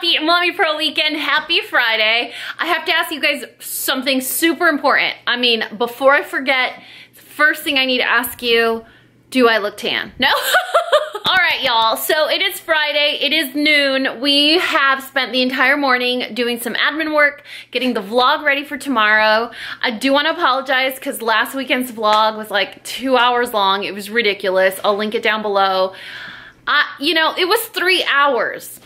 happy Mommy Pro weekend. Happy Friday. I have to ask you guys something super important. I mean, before I forget, first thing I need to ask you, do I look tan? No? All right, y'all. So it is Friday. It is noon. We have spent the entire morning doing some admin work, getting the vlog ready for tomorrow. I do want to apologize because last weekend's vlog was like two hours long. It was ridiculous. I'll link it down below. Uh, you know, it was three hours.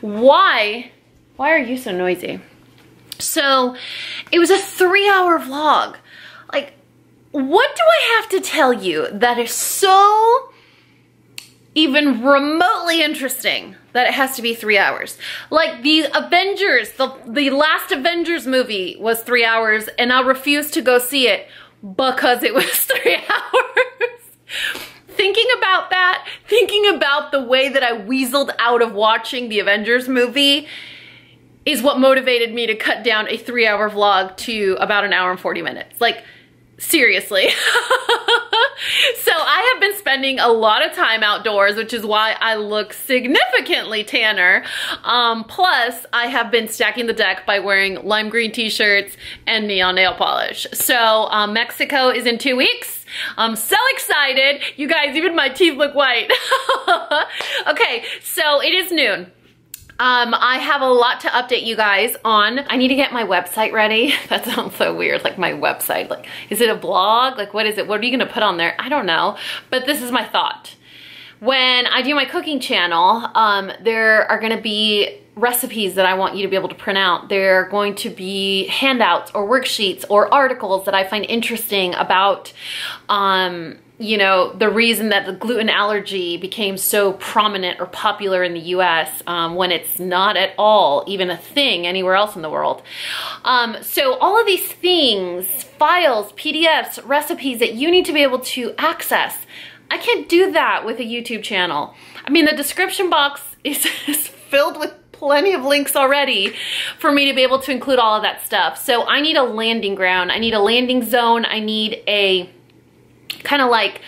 Why? Why are you so noisy? So it was a three hour vlog. Like, what do I have to tell you that is so even remotely interesting that it has to be three hours. Like the Avengers, the, the last Avengers movie was three hours and I refused to go see it because it was three hours. Thinking about that, thinking about the way that I weaseled out of watching the Avengers movie is what motivated me to cut down a three hour vlog to about an hour and 40 minutes. Like, seriously. so I have been spending a lot of time outdoors, which is why I look significantly tanner. Um, plus, I have been stacking the deck by wearing lime green t-shirts and neon nail polish. So um, Mexico is in two weeks. I'm so excited. You guys, even my teeth look white. okay, so it is noon. Um, I have a lot to update you guys on. I need to get my website ready. That sounds so weird, like my website. Like, is it a blog? Like, what is it? What are you gonna put on there? I don't know, but this is my thought. When I do my cooking channel, um, there are gonna be recipes that I want you to be able to print out. There are going to be handouts or worksheets or articles that I find interesting about um, you know, the reason that the gluten allergy became so prominent or popular in the US um, when it's not at all even a thing anywhere else in the world. Um, so all of these things, files, PDFs, recipes that you need to be able to access, I can't do that with a YouTube channel. I mean, the description box is, is filled with plenty of links already for me to be able to include all of that stuff. So I need a landing ground. I need a landing zone. I need a kind of like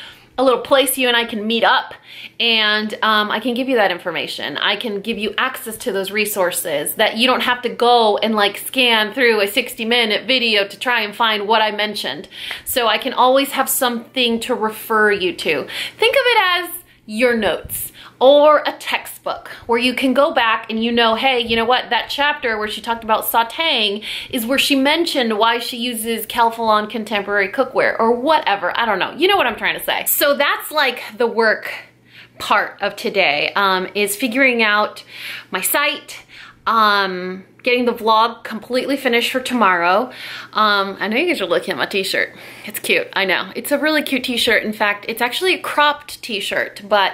a little place you and I can meet up and um, I can give you that information. I can give you access to those resources that you don't have to go and like scan through a 60 minute video to try and find what I mentioned. So I can always have something to refer you to. Think of it as your notes or a textbook where you can go back and you know, hey, you know what, that chapter where she talked about sauteing is where she mentioned why she uses Calphalon contemporary cookware or whatever. I don't know. You know what I'm trying to say. So that's like the work part of today um, is figuring out my site, um, getting the vlog completely finished for tomorrow. Um, I know you guys are looking at my t-shirt. It's cute, I know. It's a really cute t-shirt. In fact, it's actually a cropped t-shirt, but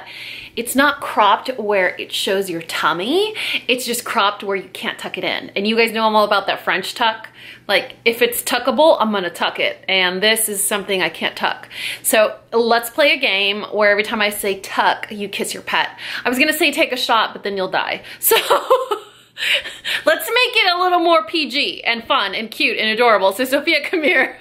it's not cropped where it shows your tummy. It's just cropped where you can't tuck it in. And you guys know I'm all about that French tuck. Like, if it's tuckable, I'm gonna tuck it. And this is something I can't tuck. So let's play a game where every time I say tuck, you kiss your pet. I was gonna say take a shot, but then you'll die. So... Let's make it a little more PG and fun and cute and adorable. So Sophia, come here.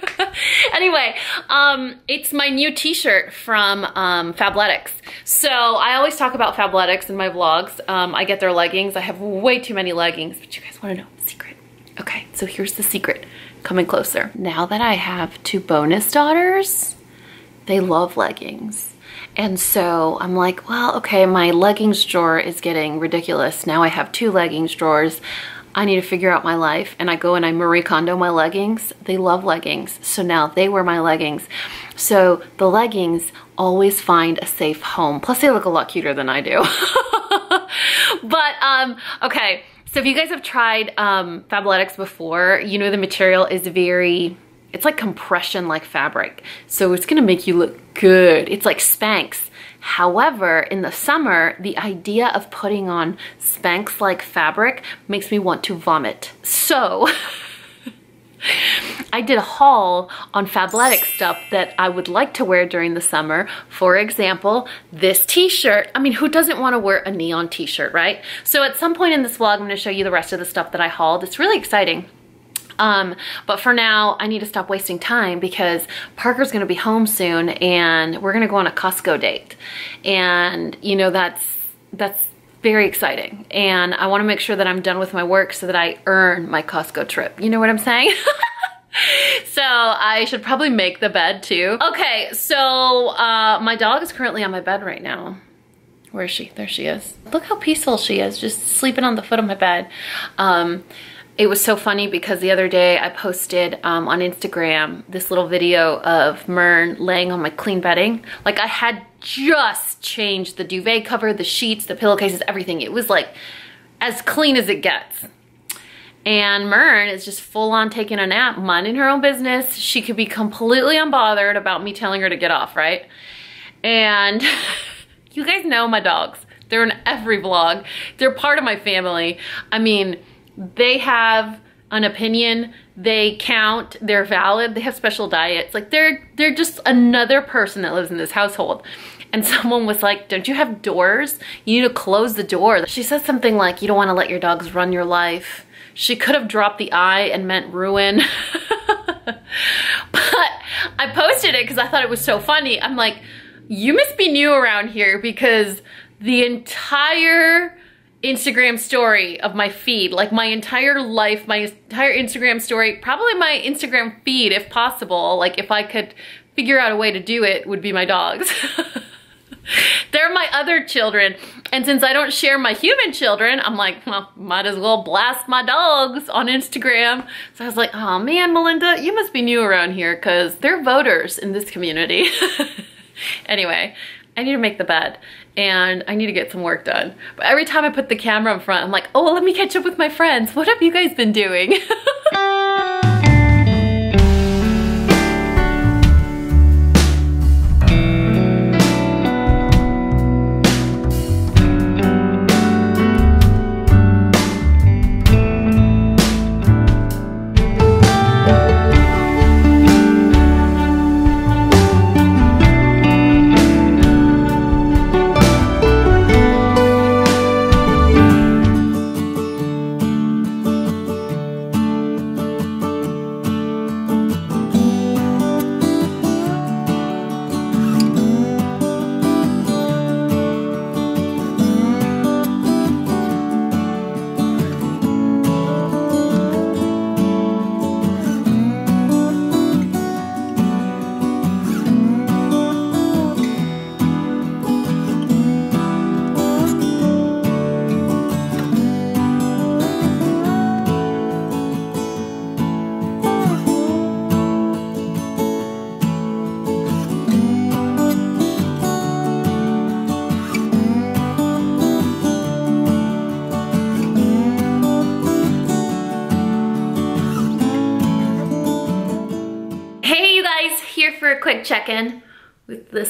anyway, um, it's my new t-shirt from um, Fabletics. So I always talk about Fabletics in my vlogs. Um, I get their leggings. I have way too many leggings, but you guys wanna know secret. Okay, so here's the secret. Coming closer. Now that I have two bonus daughters, they love leggings. And so I'm like, well, okay, my leggings drawer is getting ridiculous. Now I have two leggings drawers. I need to figure out my life. And I go and I Marie Kondo my leggings. They love leggings. So now they wear my leggings. So the leggings always find a safe home. Plus they look a lot cuter than I do. but, um, okay. So if you guys have tried um, Fabletics before, you know the material is very it's like compression like fabric. So it's gonna make you look good. It's like Spanx. However, in the summer, the idea of putting on Spanx like fabric makes me want to vomit. So, I did a haul on Fabletics stuff that I would like to wear during the summer. For example, this t-shirt. I mean, who doesn't want to wear a neon t-shirt, right? So at some point in this vlog, I'm going to show you the rest of the stuff that I hauled. It's really exciting. Um, but for now, I need to stop wasting time because Parker's gonna be home soon and we're gonna go on a Costco date. And you know, that's, that's very exciting. And I wanna make sure that I'm done with my work so that I earn my Costco trip. You know what I'm saying? so I should probably make the bed too. Okay, so uh, my dog is currently on my bed right now. Where is she? There she is. Look how peaceful she is, just sleeping on the foot of my bed. Um, it was so funny because the other day I posted um, on Instagram this little video of Mern laying on my clean bedding. Like I had just changed the duvet cover, the sheets, the pillowcases, everything. It was like as clean as it gets. And Mern is just full on taking a nap, minding her own business. She could be completely unbothered about me telling her to get off, right? And you guys know my dogs. They're in every vlog. They're part of my family. I mean, they have an opinion, they count, they're valid, they have special diets. Like they're they're just another person that lives in this household. And someone was like, don't you have doors? You need to close the door. She said something like, you don't want to let your dogs run your life. She could have dropped the I and meant ruin. but I posted it because I thought it was so funny. I'm like, you must be new around here because the entire Instagram story of my feed, like my entire life, my entire Instagram story, probably my Instagram feed if possible, like if I could figure out a way to do it, would be my dogs. They're my other children. And since I don't share my human children, I'm like, well, might as well blast my dogs on Instagram. So I was like, oh man, Melinda, you must be new around here because they're voters in this community. anyway, I need to make the bed and I need to get some work done. But every time I put the camera in front, I'm like, oh, let me catch up with my friends. What have you guys been doing?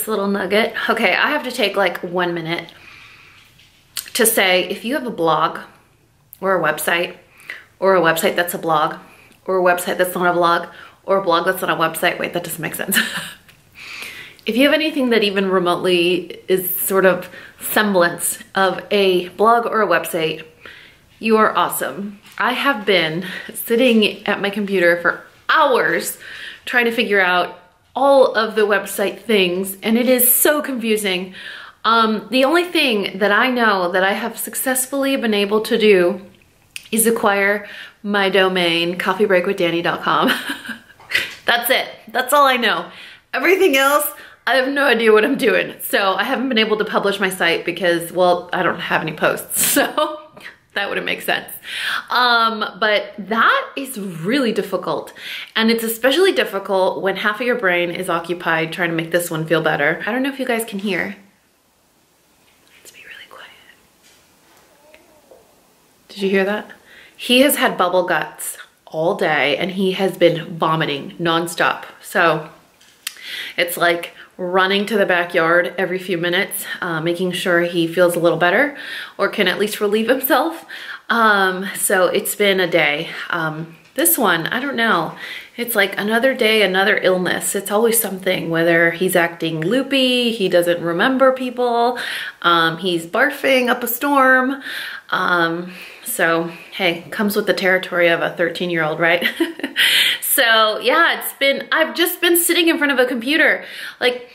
little nugget. Okay, I have to take like one minute to say if you have a blog or a website or a website that's a blog or a website that's not a blog or a blog that's not a website, wait, that doesn't make sense. if you have anything that even remotely is sort of semblance of a blog or a website, you are awesome. I have been sitting at my computer for hours trying to figure out all of the website things and it is so confusing. Um, the only thing that I know that I have successfully been able to do is acquire my domain, coffeebreakwithdani.com. That's it. That's all I know. Everything else, I have no idea what I'm doing. So I haven't been able to publish my site because, well, I don't have any posts. So that wouldn't make sense. Um, but that is really difficult. And it's especially difficult when half of your brain is occupied trying to make this one feel better. I don't know if you guys can hear. Let's be really quiet. Did you hear that? He has had bubble guts all day and he has been vomiting nonstop. So it's like running to the backyard every few minutes, uh, making sure he feels a little better or can at least relieve himself. Um, so it's been a day. Um, this one, I don't know. It's like another day, another illness. It's always something, whether he's acting loopy, he doesn't remember people, um, he's barfing up a storm. Um, so, hey, comes with the territory of a 13 year old, right? so yeah, it's been, I've just been sitting in front of a computer. Like,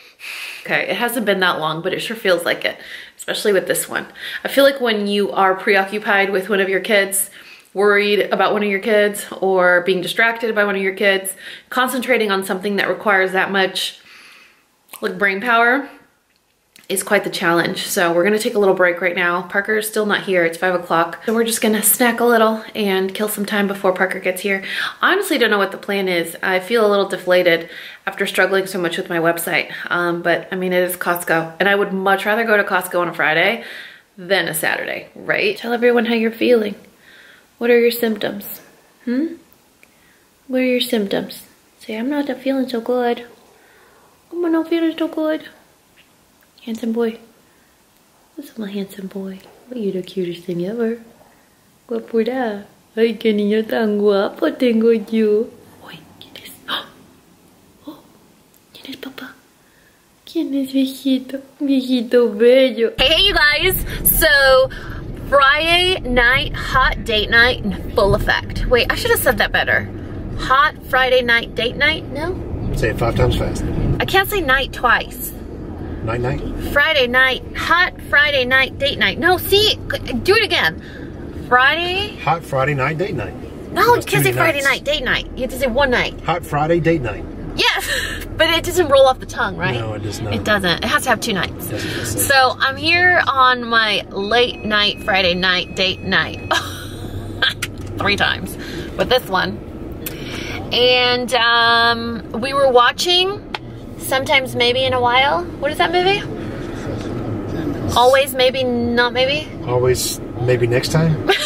okay, it hasn't been that long, but it sure feels like it. especially with this one. I feel like when you are preoccupied with one of your kids, worried about one of your kids, or being distracted by one of your kids, concentrating on something that requires that much like brain power is quite the challenge. So we're gonna take a little break right now. Parker is still not here, it's five o'clock. So we're just gonna snack a little and kill some time before Parker gets here. Honestly don't know what the plan is. I feel a little deflated after struggling so much with my website. Um, but I mean, it is Costco and I would much rather go to Costco on a Friday than a Saturday, right? Tell everyone how you're feeling. What are your symptoms? Hmm? What are your symptoms? Say, I'm not feeling so good. I'm not feeling so good. Handsome boy. This is my handsome boy. Oh, you're the cutest thing ever. Guapura. Ay, qué niño tan guapo tengo yo. Uy, ¿quién es? Oh, ¿quién es papá? ¿Quién es viejito? Viejito bello. Hey, hey, you guys. So, Friday night hot date night in full effect. Wait, I should have said that better. Hot Friday night date night? No? Say it five times fast. I can't say night twice. Night night. Friday night, hot Friday night date night. No, see, do it again. Friday. Hot Friday night date night. No, you can't say Friday nights. night date night. You have to say one night. Hot Friday date night. Yes, but it doesn't roll off the tongue, right? No, it does not. It doesn't. It has to have two nights. So I'm here on my late night Friday night date night. Three times with this one. And um, we were watching Sometimes Maybe in a While. What is that movie? Always Maybe Not Maybe? Always maybe next time.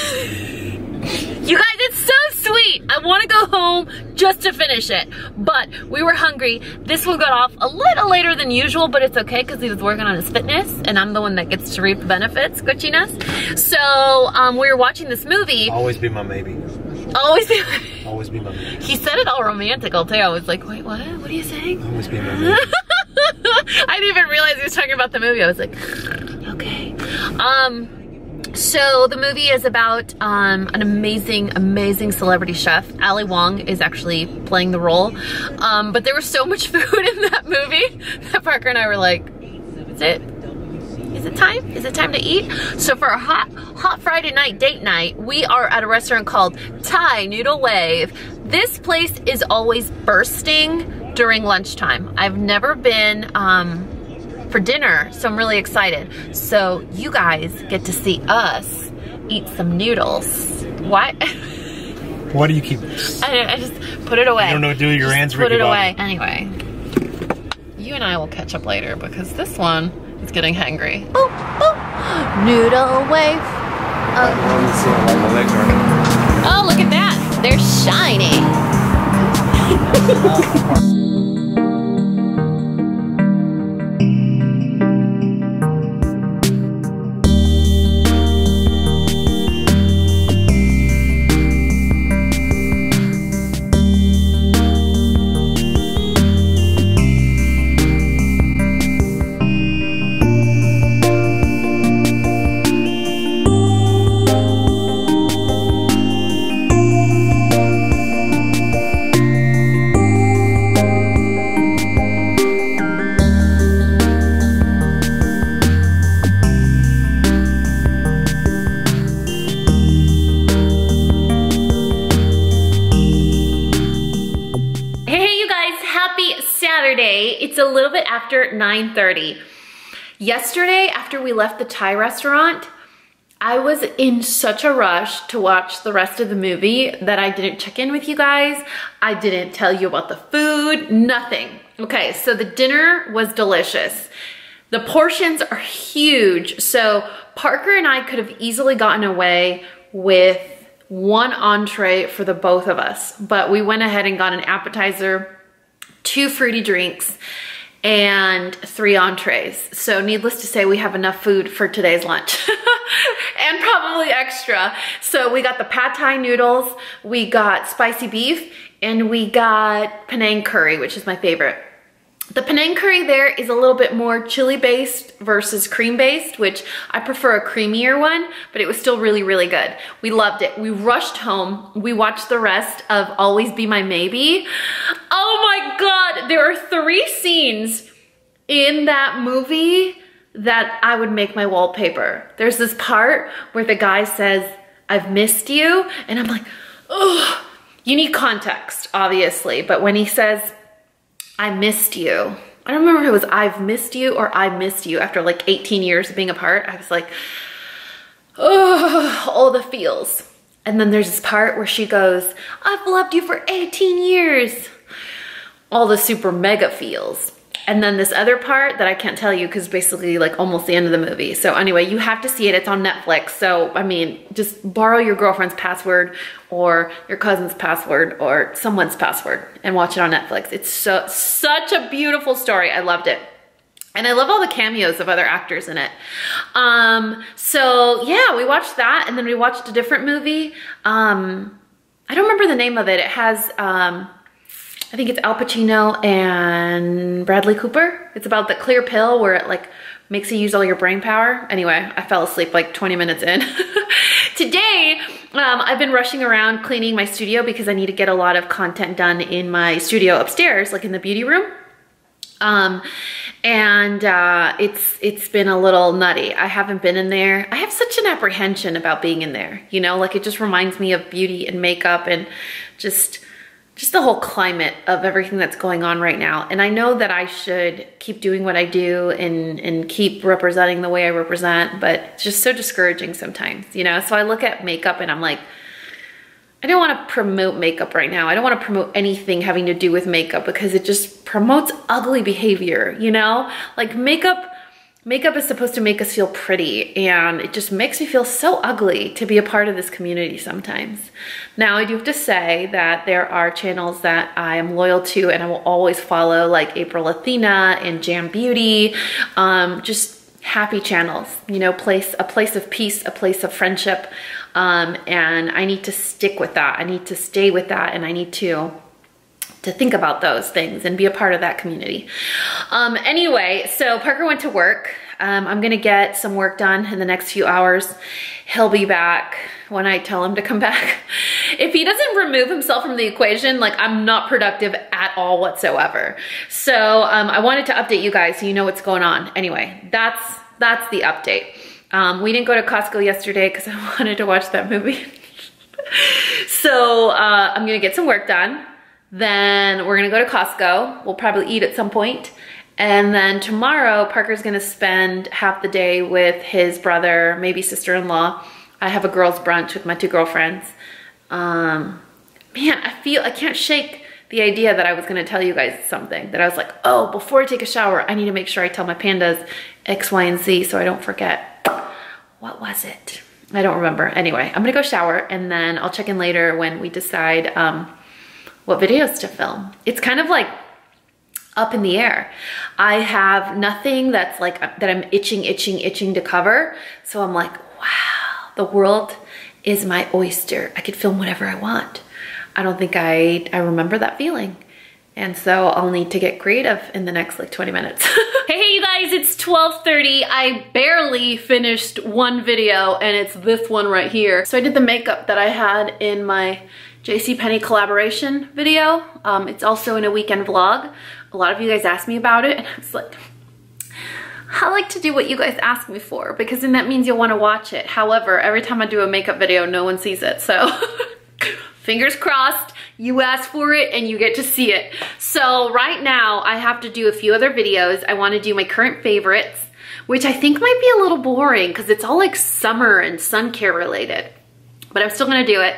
You guys, it's so sweet. I want to go home just to finish it. But we were hungry. This one got off a little later than usual, but it's okay because he was working on his fitness and I'm the one that gets to reap the benefits, Gucciness. So um, we were watching this movie. Always be my maybe. Always be Always be my. He said it all romantical too. I was like, wait, what? What are you saying? Always be my. I didn't even realize he was talking about the movie. I was like, okay. Um, so the movie is about um, an amazing, amazing celebrity chef. Ali Wong is actually playing the role. Um, but there was so much food in that movie that Parker and I were like, is it? Is it time? Is it time to eat? So for a hot, hot Friday night date night, we are at a restaurant called Thai Noodle Wave. This place is always bursting during lunchtime. I've never been um, for dinner, so I'm really excited. So you guys get to see us eat some noodles. What? What do you keep? I, I just put it away. You don't know do your Just hands, Put it away. Anyway, you and I will catch up later because this one is getting hangry. Oh, oh. Noodle wave. Oh. My legs are oh, look at that. They're shiny. after 9.30. Yesterday, after we left the Thai restaurant, I was in such a rush to watch the rest of the movie that I didn't check in with you guys. I didn't tell you about the food, nothing. Okay, so the dinner was delicious. The portions are huge. So Parker and I could have easily gotten away with one entree for the both of us, but we went ahead and got an appetizer, two fruity drinks, and three entrees. So needless to say, we have enough food for today's lunch and probably extra. So we got the pad thai noodles, we got spicy beef, and we got Penang curry, which is my favorite. The Penang curry there is a little bit more chili based versus cream based, which I prefer a creamier one, but it was still really, really good. We loved it. We rushed home. We watched the rest of Always Be My Maybe. Oh my God, there are three scenes in that movie that I would make my wallpaper. There's this part where the guy says, I've missed you. And I'm like, oh, you need context, obviously. But when he says, I missed you, I don't remember if it was I've missed you or I missed you after like 18 years of being apart. I was like, oh, all the feels. And then there's this part where she goes, I've loved you for 18 years. All the super mega feels. And then this other part that I can't tell you because basically like almost the end of the movie. So anyway, you have to see it. It's on Netflix. So I mean, just borrow your girlfriend's password or your cousin's password or someone's password and watch it on Netflix. It's so such a beautiful story. I loved it. And I love all the cameos of other actors in it. Um, so yeah, we watched that and then we watched a different movie. Um, I don't remember the name of it. It has, um, I think it's Al Pacino and Bradley Cooper. It's about the clear pill where it like makes you use all your brain power. Anyway, I fell asleep like 20 minutes in. Today, um, I've been rushing around cleaning my studio because I need to get a lot of content done in my studio upstairs, like in the beauty room. Um, and uh, it's it's been a little nutty. I haven't been in there. I have such an apprehension about being in there. You know, like it just reminds me of beauty and makeup and just just the whole climate of everything that's going on right now. And I know that I should keep doing what I do and, and keep representing the way I represent, but it's just so discouraging sometimes, you know? So I look at makeup and I'm like, I don't want to promote makeup right now. I don't want to promote anything having to do with makeup because it just promotes ugly behavior, you know? Like makeup Makeup is supposed to make us feel pretty and it just makes me feel so ugly to be a part of this community sometimes. Now I do have to say that there are channels that I am loyal to and I will always follow like April Athena and Jam Beauty, um, just happy channels, you know, place a place of peace, a place of friendship. Um, and I need to stick with that. I need to stay with that and I need to to think about those things and be a part of that community. Um, anyway, so Parker went to work. Um, I'm gonna get some work done in the next few hours. He'll be back when I tell him to come back. If he doesn't remove himself from the equation, like I'm not productive at all whatsoever. So um, I wanted to update you guys so you know what's going on. Anyway, that's, that's the update. Um, we didn't go to Costco yesterday because I wanted to watch that movie. so uh, I'm gonna get some work done. Then we're gonna go to Costco. We'll probably eat at some point. And then tomorrow, Parker's gonna spend half the day with his brother, maybe sister-in-law. I have a girls' brunch with my two girlfriends. Um, man, I feel, I can't shake the idea that I was gonna tell you guys something. That I was like, oh, before I take a shower, I need to make sure I tell my pandas X, Y, and Z so I don't forget. What was it? I don't remember. Anyway, I'm gonna go shower and then I'll check in later when we decide um, what videos to film. It's kind of like up in the air. I have nothing that's like, that I'm itching, itching, itching to cover. So I'm like, wow, the world is my oyster. I could film whatever I want. I don't think I, I remember that feeling. And so I'll need to get creative in the next like 20 minutes. hey you guys, it's 12.30. I barely finished one video and it's this one right here. So I did the makeup that I had in my JCPenney collaboration video. Um, it's also in a weekend vlog. A lot of you guys asked me about it and I was like, I like to do what you guys ask me for because then that means you'll want to watch it. However, every time I do a makeup video, no one sees it. So fingers crossed, you ask for it and you get to see it. So right now I have to do a few other videos. I want to do my current favorites, which I think might be a little boring because it's all like summer and sun care related but I'm still gonna do it.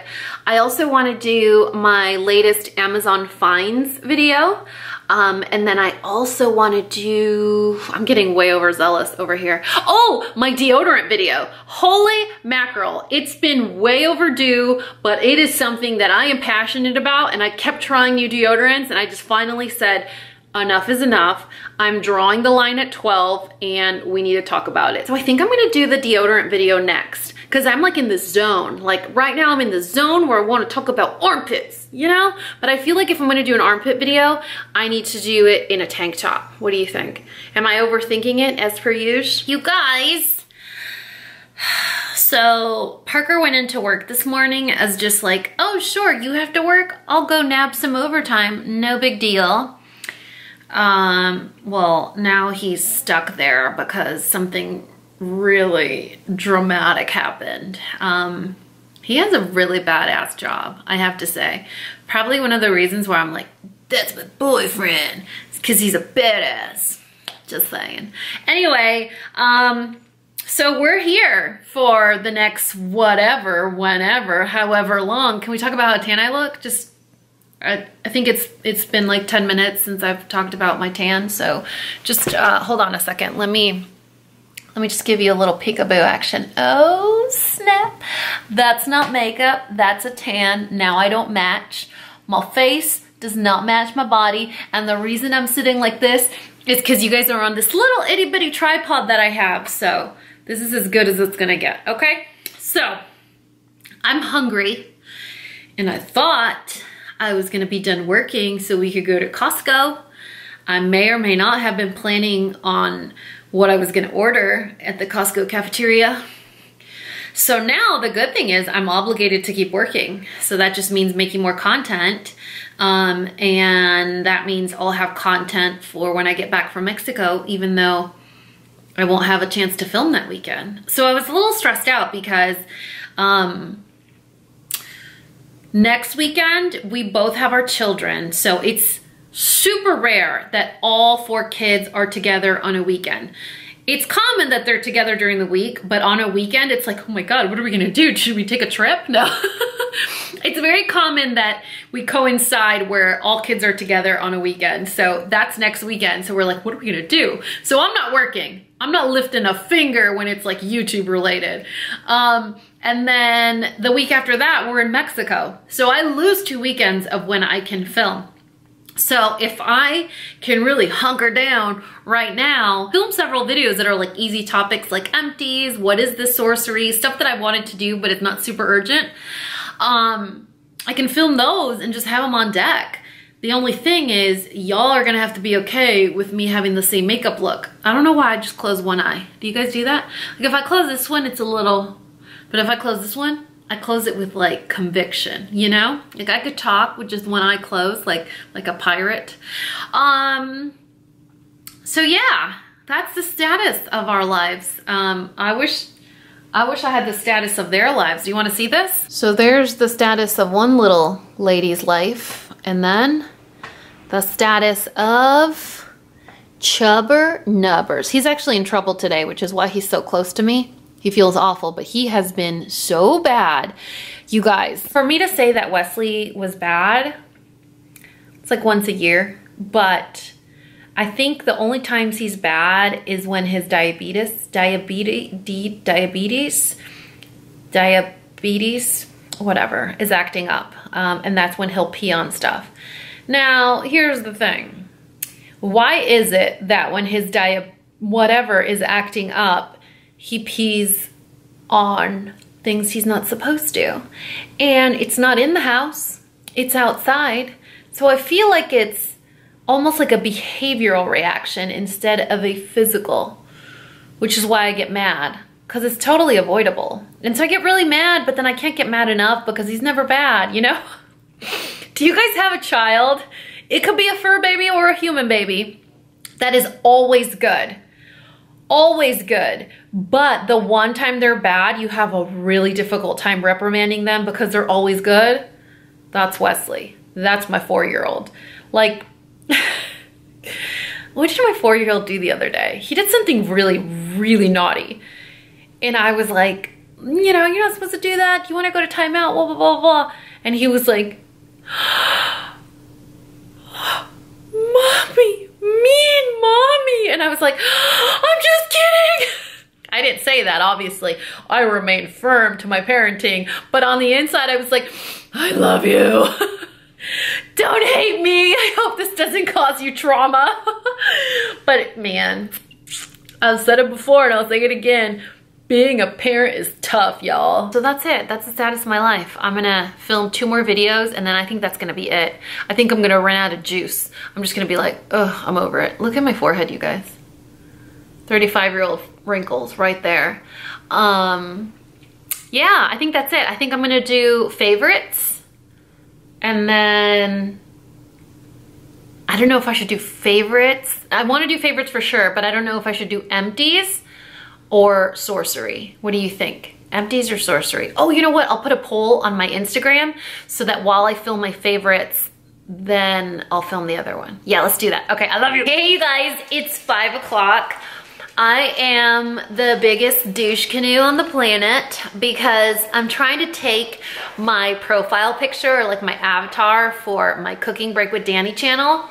I also wanna do my latest Amazon finds video. Um, and then I also wanna do, I'm getting way overzealous over here. Oh, my deodorant video. Holy mackerel. It's been way overdue, but it is something that I am passionate about and I kept trying new deodorants and I just finally said, enough is enough. I'm drawing the line at 12 and we need to talk about it. So I think I'm gonna do the deodorant video next because I'm like in the zone. Like right now I'm in the zone where I want to talk about armpits, you know? But I feel like if I'm gonna do an armpit video, I need to do it in a tank top. What do you think? Am I overthinking it as per usual? You guys, so Parker went into work this morning as just like, oh sure, you have to work, I'll go nab some overtime, no big deal. Um, well, now he's stuck there because something really dramatic happened. Um, he has a really badass job, I have to say. Probably one of the reasons why I'm like, that's my boyfriend. Because he's a badass. Just saying. Anyway, um, so we're here for the next whatever, whenever, however long. Can we talk about how tan I look? Just I, I think it's it's been like 10 minutes since I've talked about my tan. So just uh, hold on a second. Let me let me just give you a little peekaboo action. Oh, snap. That's not makeup. That's a tan. Now I don't match. My face does not match my body. And the reason I'm sitting like this is because you guys are on this little itty bitty tripod that I have. So this is as good as it's gonna get, okay? So I'm hungry and I thought I was gonna be done working so we could go to Costco. I may or may not have been planning on what I was gonna order at the Costco cafeteria. So now the good thing is I'm obligated to keep working. So that just means making more content. Um, and that means I'll have content for when I get back from Mexico, even though I won't have a chance to film that weekend. So I was a little stressed out because um, next weekend we both have our children. So it's super rare that all four kids are together on a weekend. It's common that they're together during the week, but on a weekend, it's like, oh my God, what are we gonna do? Should we take a trip? No. it's very common that we coincide where all kids are together on a weekend. So that's next weekend. So we're like, what are we gonna do? So I'm not working. I'm not lifting a finger when it's like YouTube related. Um, and then the week after that, we're in Mexico. So I lose two weekends of when I can film. So if I can really hunker down right now, film several videos that are like easy topics like empties, what is this sorcery, stuff that I wanted to do but it's not super urgent, um, I can film those and just have them on deck. The only thing is y'all are gonna have to be okay with me having the same makeup look. I don't know why I just close one eye. Do you guys do that? Like if I close this one, it's a little, but if I close this one, I close it with like conviction, you know? Like I could talk with just one eye closed, like like a pirate. Um, so yeah, that's the status of our lives. Um, I wish I wish I had the status of their lives. Do you want to see this? So there's the status of one little lady's life, and then the status of Chubber Nubbers. He's actually in trouble today, which is why he's so close to me. He feels awful, but he has been so bad. You guys, for me to say that Wesley was bad, it's like once a year, but I think the only times he's bad is when his diabetes, diabetes, diabetes, diabetes, whatever, is acting up. Um, and that's when he'll pee on stuff. Now, here's the thing. Why is it that when his diet, whatever is acting up, he pees on things he's not supposed to. And it's not in the house, it's outside. So I feel like it's almost like a behavioral reaction instead of a physical, which is why I get mad because it's totally avoidable. And so I get really mad, but then I can't get mad enough because he's never bad, you know? Do you guys have a child? It could be a fur baby or a human baby. That is always good always good. But the one time they're bad, you have a really difficult time reprimanding them because they're always good. That's Wesley. That's my four-year-old. Like, what did my four-year-old do the other day? He did something really, really naughty. And I was like, you know, you're not supposed to do that. You want to go to timeout, blah, blah, blah, blah. And he was like, mommy, mean mommy. And I was like, I'm just kidding. I didn't say that, obviously. I remained firm to my parenting, but on the inside, I was like, I love you. Don't hate me. I hope this doesn't cause you trauma. but man, I've said it before and I'll say it again being a parent is tough, y'all. So that's it. That's the status of my life. I'm gonna film two more videos and then I think that's gonna be it. I think I'm gonna run out of juice. I'm just gonna be like, ugh, I'm over it. Look at my forehead, you guys. 35 year old wrinkles right there. Um, yeah, I think that's it. I think I'm gonna do favorites and then I don't know if I should do favorites. I want to do favorites for sure, but I don't know if I should do empties or sorcery. What do you think? Empties or sorcery? Oh, you know what? I'll put a poll on my Instagram so that while I film my favorites, then I'll film the other one. Yeah, let's do that. Okay, I love you. Hey, you guys, it's five o'clock. I am the biggest douche canoe on the planet because I'm trying to take my profile picture or like my avatar for my Cooking Break with Dani channel.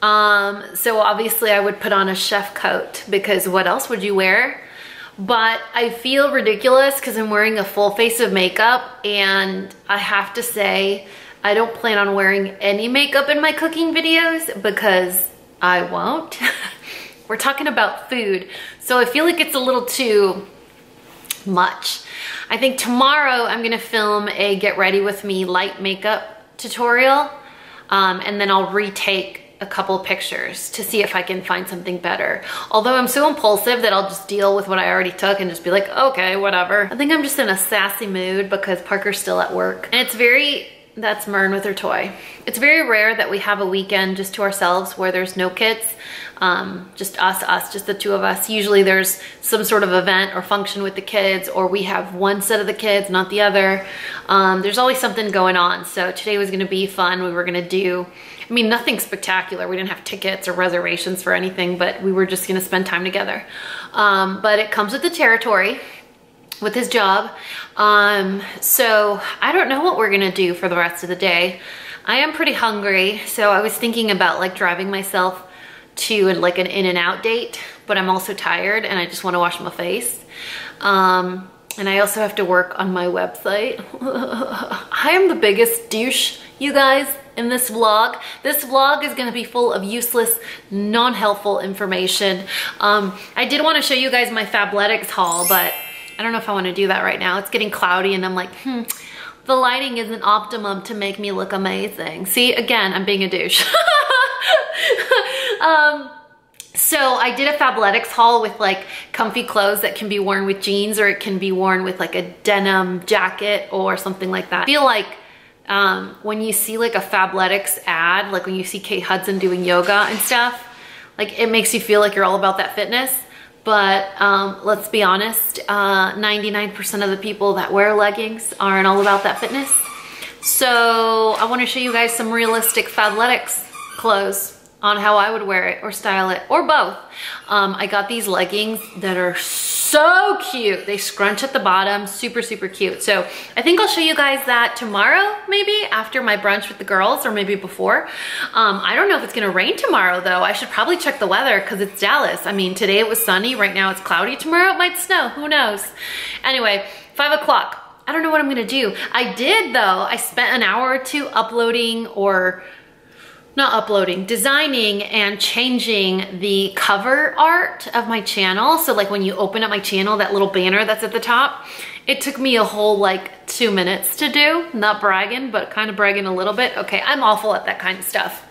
Um, so obviously I would put on a chef coat because what else would you wear? But I feel ridiculous because I'm wearing a full face of makeup and I have to say, I don't plan on wearing any makeup in my cooking videos because I won't. We're talking about food. So I feel like it's a little too much. I think tomorrow I'm gonna film a get ready with me light makeup tutorial um, and then I'll retake a couple pictures to see if I can find something better. Although I'm so impulsive that I'll just deal with what I already took and just be like, okay, whatever. I think I'm just in a sassy mood because Parker's still at work. And it's very that's Mern with her toy. It's very rare that we have a weekend just to ourselves where there's no kids, um, just us, us, just the two of us. Usually there's some sort of event or function with the kids or we have one set of the kids, not the other. Um, there's always something going on. So today was gonna be fun. We were gonna do, I mean, nothing spectacular. We didn't have tickets or reservations for anything, but we were just gonna spend time together. Um, but it comes with the territory with his job. Um, so I don't know what we're gonna do for the rest of the day. I am pretty hungry, so I was thinking about like driving myself to like an in and out date, but I'm also tired and I just wanna wash my face. Um, and I also have to work on my website. I am the biggest douche, you guys, in this vlog. This vlog is gonna be full of useless, non-helpful information. Um, I did wanna show you guys my Fabletics haul, but I don't know if I wanna do that right now. It's getting cloudy and I'm like, hmm, the lighting isn't optimum to make me look amazing. See, again, I'm being a douche. um, so I did a Fabletics haul with like comfy clothes that can be worn with jeans or it can be worn with like a denim jacket or something like that. I feel like um, when you see like a Fabletics ad, like when you see Kate Hudson doing yoga and stuff, like it makes you feel like you're all about that fitness. But um, let's be honest, 99% uh, of the people that wear leggings aren't all about that fitness. So I wanna show you guys some realistic Fabletics clothes on how I would wear it or style it or both. Um, I got these leggings that are so cute. They scrunch at the bottom, super, super cute. So I think I'll show you guys that tomorrow, maybe after my brunch with the girls or maybe before. Um, I don't know if it's gonna rain tomorrow though. I should probably check the weather because it's Dallas. I mean, today it was sunny, right now it's cloudy. Tomorrow it might snow, who knows? Anyway, five o'clock. I don't know what I'm gonna do. I did though, I spent an hour or two uploading or not uploading, designing and changing the cover art of my channel. So like when you open up my channel, that little banner that's at the top, it took me a whole like two minutes to do. Not bragging, but kind of bragging a little bit. Okay, I'm awful at that kind of stuff.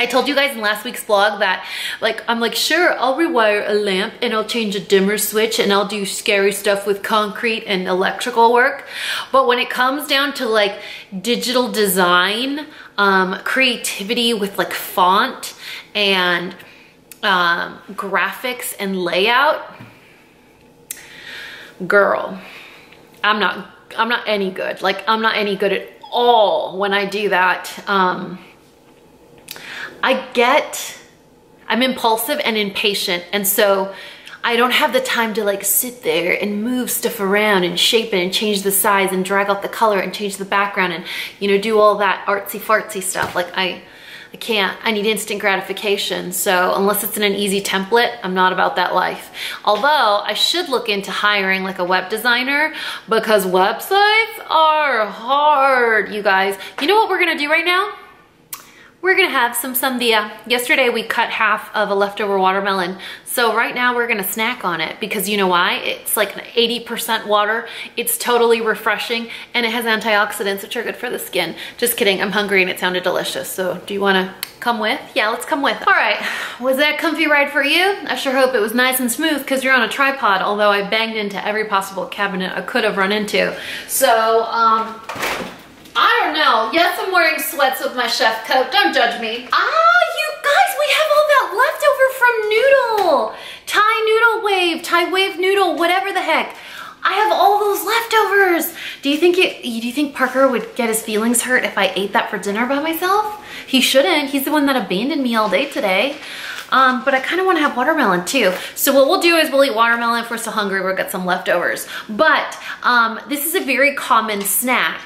I told you guys in last week's vlog that like I'm like sure I'll rewire a lamp and I'll change a dimmer switch and I'll do scary stuff with concrete and electrical work but when it comes down to like digital design um, creativity with like font and um, graphics and layout. Girl I'm not I'm not any good. Like I'm not any good at all when I do that. Um, I get, I'm impulsive and impatient. And so I don't have the time to like sit there and move stuff around and shape it and change the size and drag out the color and change the background and, you know, do all that artsy fartsy stuff. Like I, I can't, I need instant gratification. So unless it's in an easy template, I'm not about that life. Although I should look into hiring like a web designer because websites are hard, you guys. You know what we're gonna do right now? We're gonna have some sandia. Yesterday we cut half of a leftover watermelon. So right now we're gonna snack on it because you know why? It's like 80% water. It's totally refreshing and it has antioxidants which are good for the skin. Just kidding, I'm hungry and it sounded delicious. So do you wanna come with? Yeah, let's come with. All right, was that comfy ride for you? I sure hope it was nice and smooth because you're on a tripod, although I banged into every possible cabinet I could have run into. So, um, I don't know. Yes, I'm wearing sweats with my chef coat. Don't judge me. Ah, you guys, we have all that leftover from Noodle. Thai Noodle Wave, Thai Wave Noodle, whatever the heck. I have all those leftovers. Do you think it, do you think Parker would get his feelings hurt if I ate that for dinner by myself? He shouldn't. He's the one that abandoned me all day today. Um, but I kind of want to have watermelon too. So what we'll do is we'll eat watermelon if we're still hungry. We'll get some leftovers. But um, this is a very common snack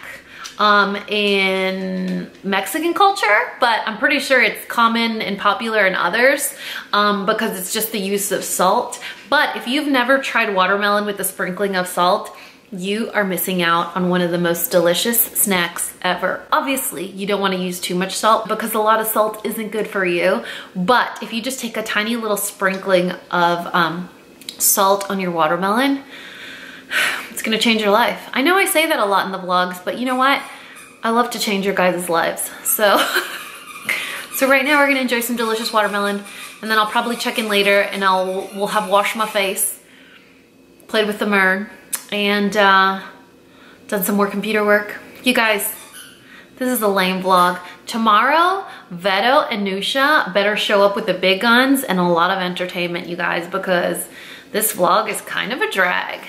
um, in Mexican culture, but I'm pretty sure it's common and popular in others um, because it's just the use of salt. But if you've never tried watermelon with a sprinkling of salt, you are missing out on one of the most delicious snacks ever. Obviously, you don't wanna use too much salt because a lot of salt isn't good for you. But if you just take a tiny little sprinkling of um, salt on your watermelon, it's gonna change your life. I know I say that a lot in the vlogs, but you know what? I love to change your guys' lives. So, so right now we're gonna enjoy some delicious watermelon and then I'll probably check in later and I'll we'll have washed my face, played with the Mern, and uh, done some more computer work. You guys, this is a lame vlog. Tomorrow, Veto and Nusha better show up with the big guns and a lot of entertainment, you guys, because this vlog is kind of a drag.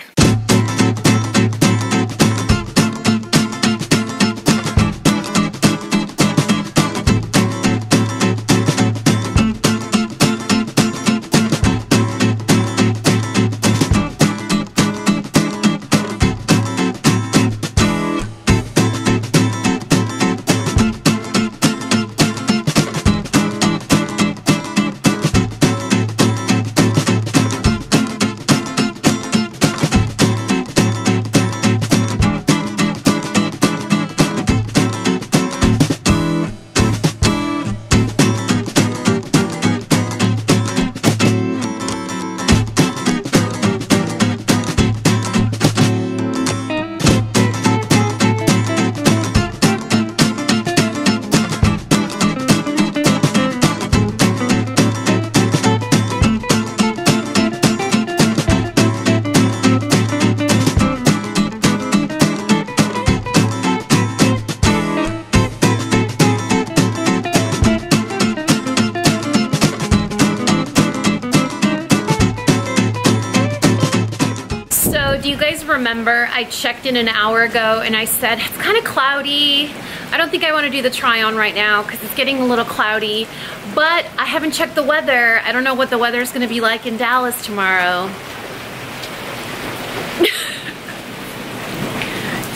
Remember I checked in an hour ago and I said it's kind of cloudy. I don't think I want to do the try on right now because it's getting a little cloudy, but I haven't checked the weather. I don't know what the weather is going to be like in Dallas tomorrow.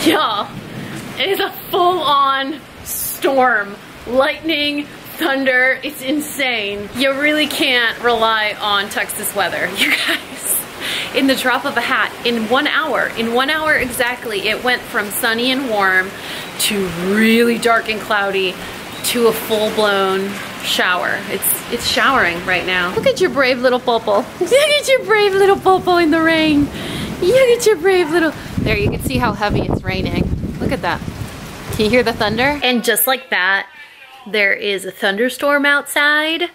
Y'all, it is a full-on storm. Lightning, thunder, it's insane. You really can't rely on Texas weather, you guys. In the drop of a hat, in one hour, in one hour exactly, it went from sunny and warm to really dark and cloudy to a full-blown shower. It's it's showering right now. Look at your brave little Popo. Look at your brave little Popo in the rain. Look at your brave little... There, you can see how heavy it's raining. Look at that. Can you hear the thunder? And just like that, there is a thunderstorm outside.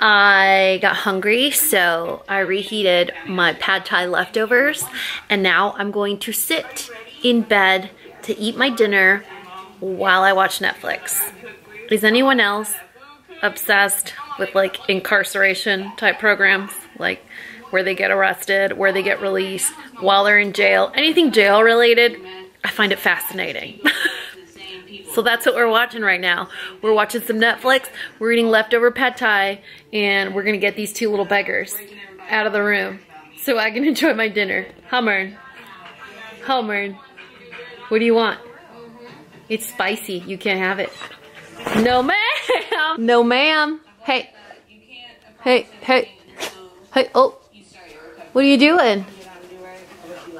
I got hungry, so I reheated my pad thai leftovers, and now I'm going to sit in bed to eat my dinner while I watch Netflix. Is anyone else obsessed with like incarceration type programs? Like where they get arrested, where they get released, while they're in jail, anything jail related, I find it fascinating. so that's what we're watching right now. We're watching some Netflix, we're eating leftover pad thai, and we're gonna get these two little beggars out of the room so I can enjoy my dinner. Hummern. Hummern. What do you want? It's spicy, you can't have it. No ma'am! No ma'am! Hey. Hey, hey. Hey, oh. What are you doing?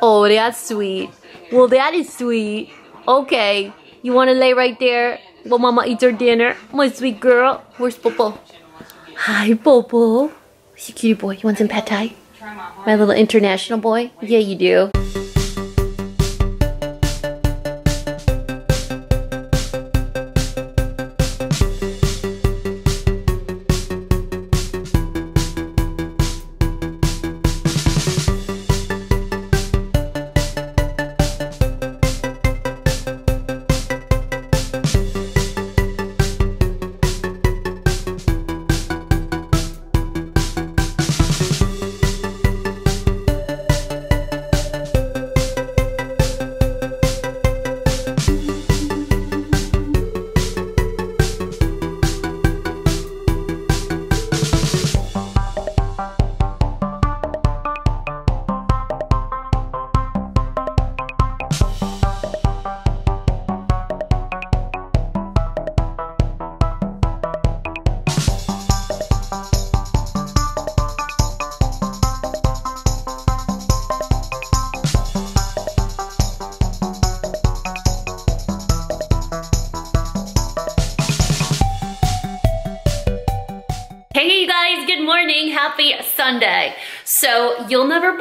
Oh, that's sweet. Well, that is sweet. Okay. You want to lay right there while Mama eats her dinner? My sweet girl. Where's Popo? Hi, Popo. He's a cutie boy. You want some pad thai? My little international boy? Yeah, you do.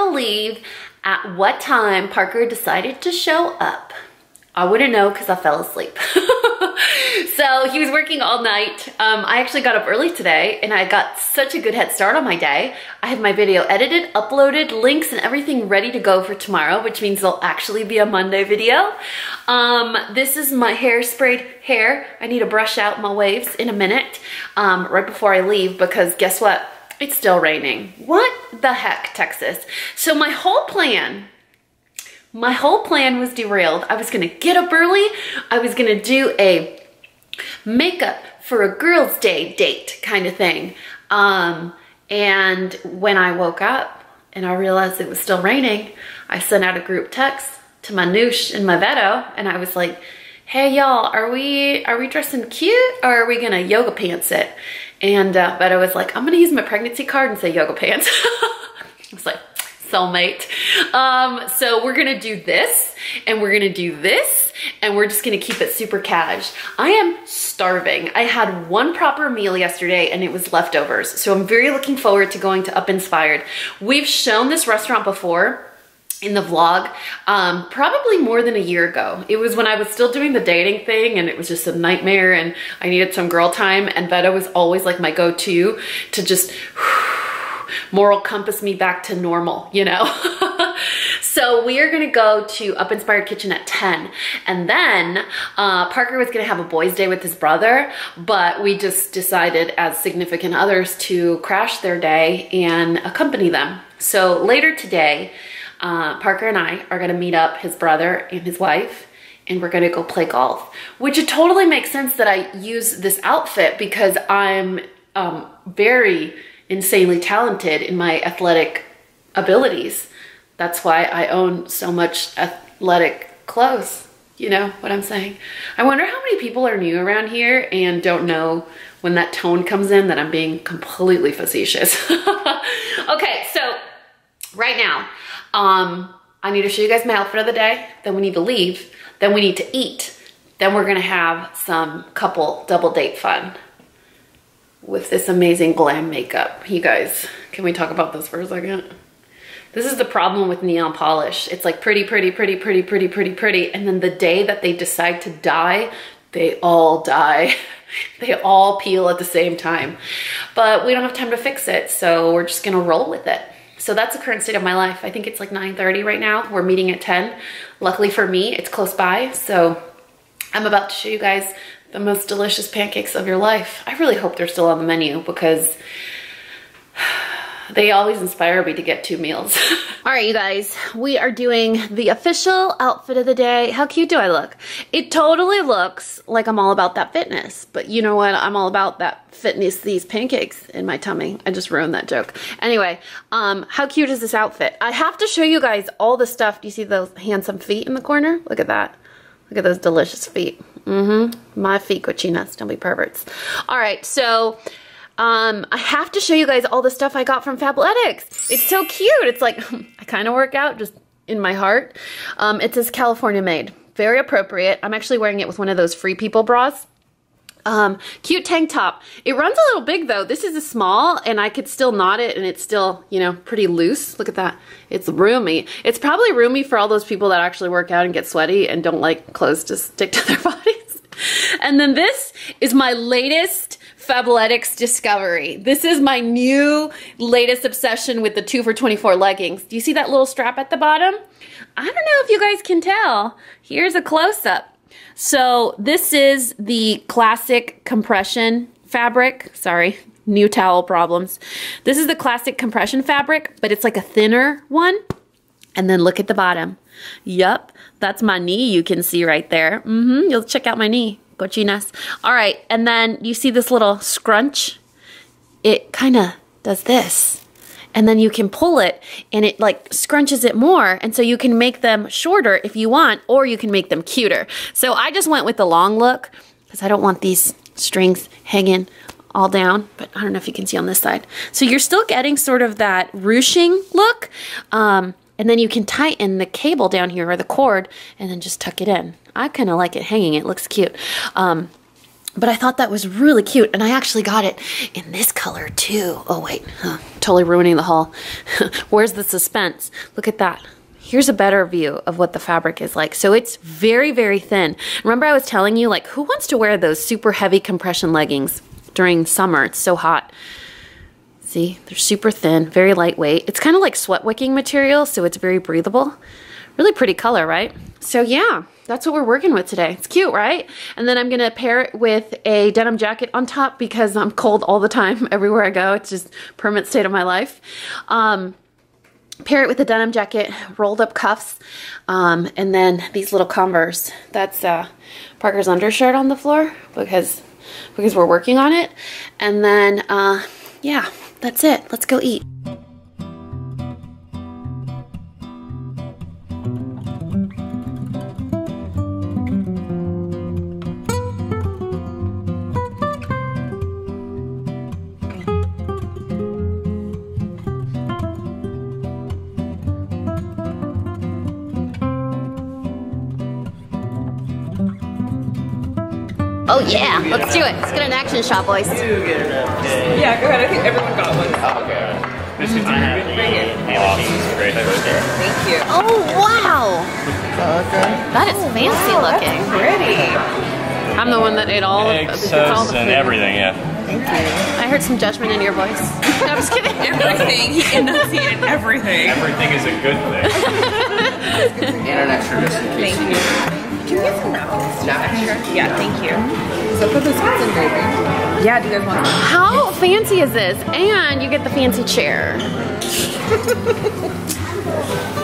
Believe at what time Parker decided to show up. I wouldn't know because I fell asleep. so he was working all night. Um, I actually got up early today and I got such a good head start on my day. I have my video edited, uploaded, links and everything ready to go for tomorrow, which means there'll actually be a Monday video. Um, this is my hair sprayed hair. I need to brush out my waves in a minute um, right before I leave because guess what? It's still raining. What the heck, Texas? So my whole plan my whole plan was derailed. I was gonna get up early. I was gonna do a makeup for a girl's day date kind of thing. Um, and when I woke up and I realized it was still raining, I sent out a group text to my noosh and my veto and I was like, hey y'all, are we are we dressing cute or are we gonna yoga pants it? And uh, I was like, I'm gonna use my pregnancy card and say yoga pants. I was like, soulmate. Um, so we're gonna do this and we're gonna do this and we're just gonna keep it super cash. I am starving. I had one proper meal yesterday and it was leftovers. So I'm very looking forward to going to Up Inspired. We've shown this restaurant before in the vlog um, probably more than a year ago. It was when I was still doing the dating thing and it was just a nightmare and I needed some girl time and Veto was always like my go-to to just moral compass me back to normal, you know? so we are gonna go to Up Inspired Kitchen at 10. And then uh, Parker was gonna have a boys day with his brother, but we just decided as significant others to crash their day and accompany them. So later today, uh, Parker and I are gonna meet up his brother and his wife and we're gonna go play golf, which it totally makes sense that I use this outfit because I'm um, very insanely talented in my athletic abilities. That's why I own so much athletic clothes. You know what I'm saying? I wonder how many people are new around here and don't know when that tone comes in that I'm being completely facetious. okay, so right now, um, I need to show you guys my outfit of the day. Then we need to leave. Then we need to eat. Then we're gonna have some couple double date fun with this amazing glam makeup. You guys, can we talk about this for a second? This is the problem with neon polish. It's like pretty, pretty, pretty, pretty, pretty, pretty, pretty. And then the day that they decide to die, they all die. they all peel at the same time. But we don't have time to fix it, so we're just gonna roll with it. So that's the current state of my life. I think it's like 9.30 right now. We're meeting at 10. Luckily for me, it's close by, so I'm about to show you guys the most delicious pancakes of your life. I really hope they're still on the menu because they always inspire me to get two meals. All right, you guys, we are doing the official outfit of the day. How cute do I look? It totally looks like I'm all about that fitness, but you know what? I'm all about that fitness, these pancakes in my tummy. I just ruined that joke. Anyway, um, how cute is this outfit? I have to show you guys all the stuff. Do you see those handsome feet in the corner? Look at that. Look at those delicious feet. Mm-hmm. My feet, cochinas. Don't be perverts. All right, so um, I have to show you guys all the stuff I got from Fabletics. It's so cute. It's like, I kind of work out just in my heart. Um, it says California made. Very appropriate. I'm actually wearing it with one of those free people bras. Um, cute tank top. It runs a little big though. This is a small and I could still knot it and it's still, you know, pretty loose. Look at that. It's roomy. It's probably roomy for all those people that actually work out and get sweaty and don't like clothes to stick to their bodies. And then this is my latest Fabletics discovery. This is my new latest obsession with the 2 for 24 leggings. Do you see that little strap at the bottom? I don't know if you guys can tell. Here's a close-up. So this is the classic compression fabric. Sorry, new towel problems. This is the classic compression fabric, but it's like a thinner one. And then look at the bottom. Yup, that's my knee you can see right there. Mm-hmm, you'll check out my knee, cochinas. All right, and then you see this little scrunch? It kind of does this and then you can pull it and it like scrunches it more and so you can make them shorter if you want or you can make them cuter so I just went with the long look because I don't want these strings hanging all down but I don't know if you can see on this side so you're still getting sort of that ruching look um, and then you can tighten the cable down here or the cord and then just tuck it in I kind of like it hanging it looks cute um, but I thought that was really cute. And I actually got it in this color too. Oh wait, huh, totally ruining the haul. Where's the suspense? Look at that. Here's a better view of what the fabric is like. So it's very, very thin. Remember I was telling you, like, who wants to wear those super heavy compression leggings during summer? It's so hot. See, they're super thin, very lightweight. It's kind of like sweat wicking material, so it's very breathable. Really pretty color, right? So yeah, that's what we're working with today. It's cute, right? And then I'm gonna pair it with a denim jacket on top because I'm cold all the time everywhere I go. It's just permanent state of my life. Um, pair it with a denim jacket, rolled up cuffs, um, and then these little Converse. That's uh, Parker's undershirt on the floor because because we're working on it. And then, uh, yeah, that's it. Let's go eat. Yeah, let's do it. Let's get an action shot, boys. Yeah, go ahead. I think everyone got one. Oh, this is awesome. Great. Thank you. Oh wow, that is oh, fancy looking. Pretty. I'm the one that ate all of Eggs, all toast, the and everything, yeah. Thank you. I heard some judgment in your voice. no, I'm just kidding. Everything. He enunciated everything. Everything is a good thing. And an extra biscuit. Thank you. Can we get some napkins? Yeah, thank you. So put in gravy. Yeah, do you guys want some? How fancy is this? And you get the fancy chair.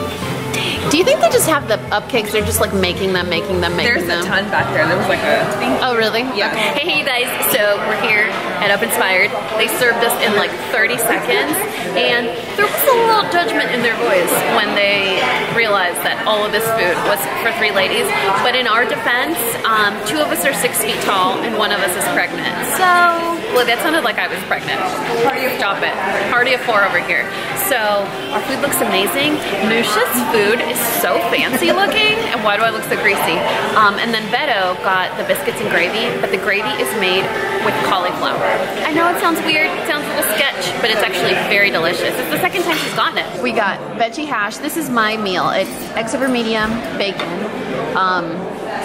Do you think they just have the upcakes? They're just like making them, making them, making There's them. There's a ton back there. There was like a thing. Oh, really? Yeah. Okay. Hey, you guys. So we're here at Up Inspired. They served us in like 30 seconds, and there was a little judgment in their voice when they realized that all of this food was for three ladies. But in our defense, um, two of us are six feet tall, and one of us is pregnant. So, well, that sounded like I was pregnant. Stop it. Party of four over here. So our food looks amazing. Nusha's food is so fancy looking, and why do I look so greasy? Um, and then Veto got the biscuits and gravy, but the gravy is made with cauliflower. I know it sounds weird, it sounds a little sketch, but it's actually very delicious. It's the second time she's gotten it. We got veggie hash. This is my meal. It's eggs over medium, bacon, um,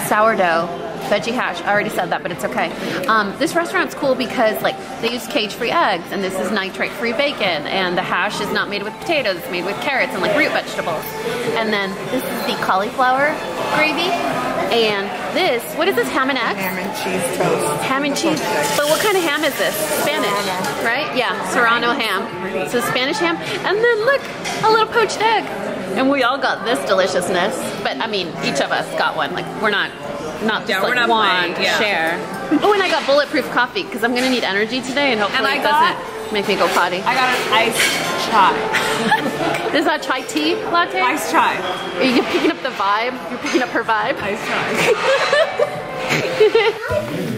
sourdough, veggie hash. I already said that, but it's okay. Um, this restaurant's cool because like they use cage-free eggs, and this is nitrate-free bacon, and the hash is not made with potatoes; it's made with carrots and like root vegetables. And then this is the cauliflower gravy, and this what is this ham and eggs? Ham and cheese toast. Ham and cheese. But what kind of ham is this? Spanish, right? Yeah, Serrano ham. So Spanish ham, and then look, a little poached egg. And we all got this deliciousness, but I mean, each of us got one. Like we're not, not just Yeah, we're like not one to yeah. share. oh, and I got bulletproof coffee because I'm gonna need energy today, and hopefully I it got- doesn't make me go potty. I got an iced chai. Is that chai tea latte? Iced chai. Are you picking up the vibe? You're picking up her vibe. Iced chai.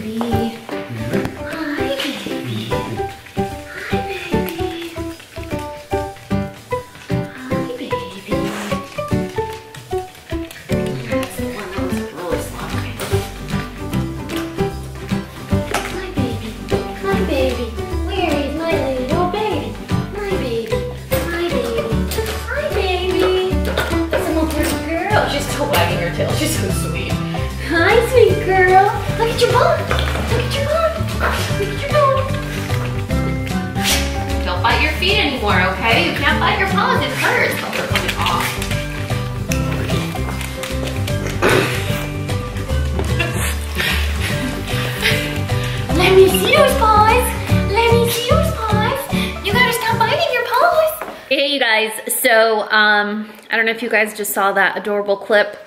your bum. Look at your bum. Look at your bum. Don't bite your feet anymore, okay? You can't bite your paws. It hurts. Oh, they're coming off. Let me see those paws. Let me see those paws. You gotta stop biting your paws. Hey you guys, so um, I don't know if you guys just saw that adorable clip.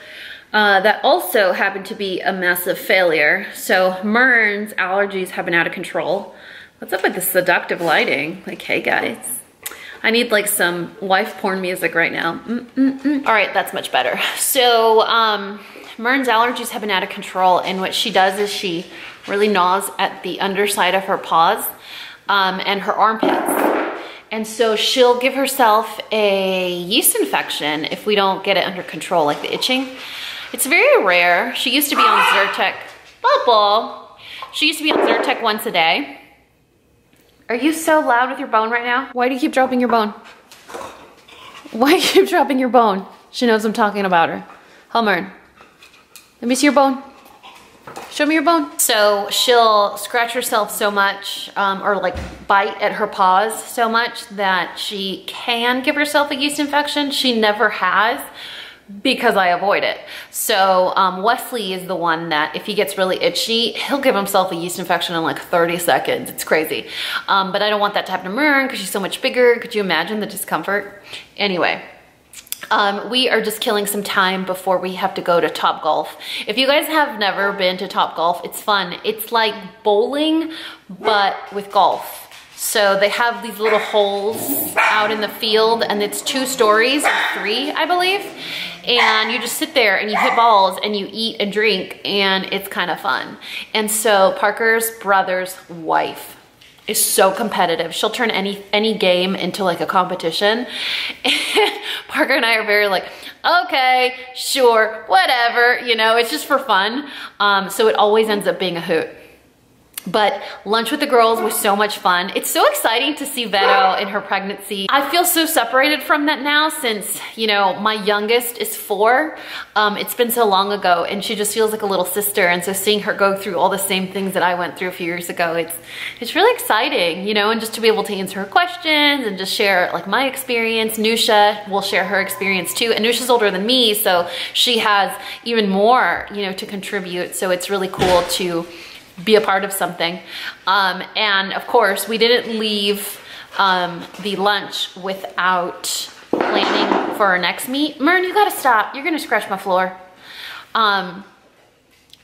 Uh, that also happened to be a massive failure. So Mern's allergies have been out of control. What's up with the seductive lighting? Like, hey guys. I need like some wife porn music right now. Mm-mm-mm. All right, that's much better. So um, Mern's allergies have been out of control and what she does is she really gnaws at the underside of her paws um, and her armpits. And so she'll give herself a yeast infection if we don't get it under control, like the itching. It's very rare. She used to be on Zyrtec Bubble. She used to be on Zyrtec once a day. Are you so loud with your bone right now? Why do you keep dropping your bone? Why do you keep dropping your bone? She knows I'm talking about her. Helmern, let me see your bone. Show me your bone. So she'll scratch herself so much um, or like bite at her paws so much that she can give herself a yeast infection. She never has because I avoid it. So um, Wesley is the one that if he gets really itchy, he'll give himself a yeast infection in like 30 seconds. It's crazy. Um, but I don't want that to happen to Mern because she's so much bigger. Could you imagine the discomfort? Anyway, um, we are just killing some time before we have to go to Top Golf. If you guys have never been to Top Golf, it's fun. It's like bowling, but with golf. So they have these little holes out in the field and it's two stories, or three, I believe. And you just sit there and you hit balls and you eat and drink and it's kind of fun. And so Parker's brother's wife is so competitive. She'll turn any any game into like a competition. And Parker and I are very like, okay, sure, whatever, you know, it's just for fun. Um, so it always ends up being a hoot. But lunch with the girls was so much fun. It's so exciting to see Veto in her pregnancy. I feel so separated from that now since, you know, my youngest is four. Um, it's been so long ago and she just feels like a little sister. And so seeing her go through all the same things that I went through a few years ago, it's, it's really exciting, you know, and just to be able to answer her questions and just share like my experience. Nusha will share her experience too. And Nusha's older than me, so she has even more, you know, to contribute. So it's really cool to be a part of something. Um, and of course, we didn't leave um, the lunch without planning for our next meet. Mern, you gotta stop. You're gonna scratch my floor. Um,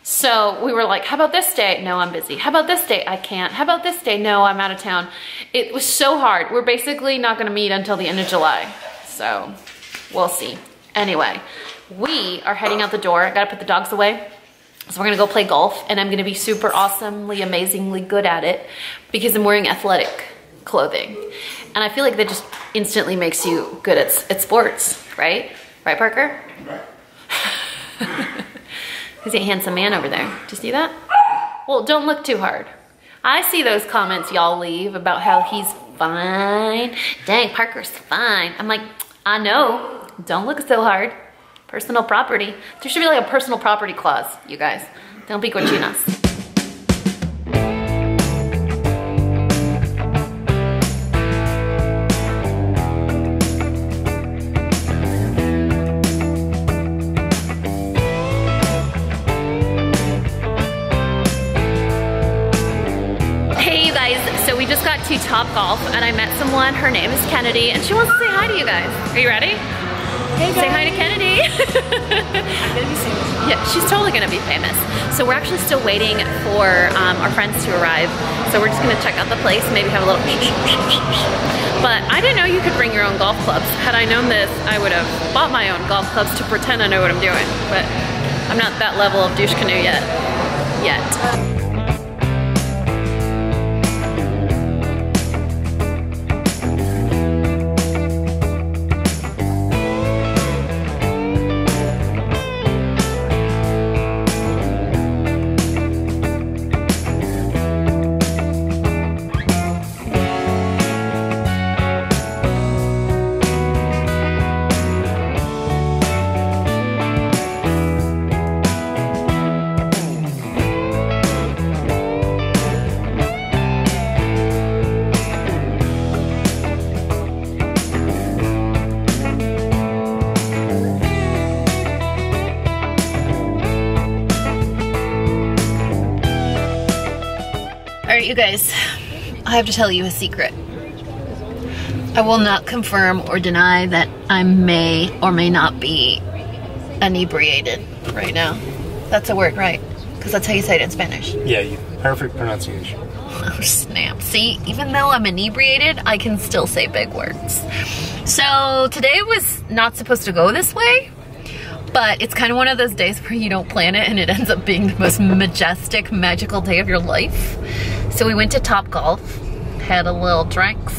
so we were like, how about this day? No, I'm busy. How about this day? I can't. How about this day? No, I'm out of town. It was so hard. We're basically not gonna meet until the end of July. So we'll see. Anyway, we are heading out the door. I gotta put the dogs away. So we're gonna go play golf and I'm gonna be super awesomely, amazingly good at it because I'm wearing athletic clothing. And I feel like that just instantly makes you good at, at sports, right? Right, Parker? Right. He's a handsome man over there. Do you see that? Well, don't look too hard. I see those comments y'all leave about how he's fine. Dang, Parker's fine. I'm like, I know. Don't look so hard. Personal property. There should be like a personal property clause, you guys. Don't be cochinas. Hey guys, so we just got to Top Golf and I met someone, her name is Kennedy, and she wants to say hi to you guys. Are you ready? Hey Say hi to Kennedy. I'm gonna be famous. yeah, she's totally gonna be famous. So we're actually still waiting for um, our friends to arrive. So we're just gonna check out the place, maybe have a little But I didn't know you could bring your own golf clubs. Had I known this, I would have bought my own golf clubs to pretend I know what I'm doing. But I'm not that level of douche canoe yet. Yet. Right, you guys, I have to tell you a secret. I will not confirm or deny that I may or may not be inebriated right now. That's a word, right? Because that's how you say it in Spanish. Yeah, you perfect pronunciation. Oh, snap. See, even though I'm inebriated, I can still say big words. So today was not supposed to go this way, but it's kind of one of those days where you don't plan it and it ends up being the most majestic, magical day of your life. So we went to Top Golf, had a little drinks.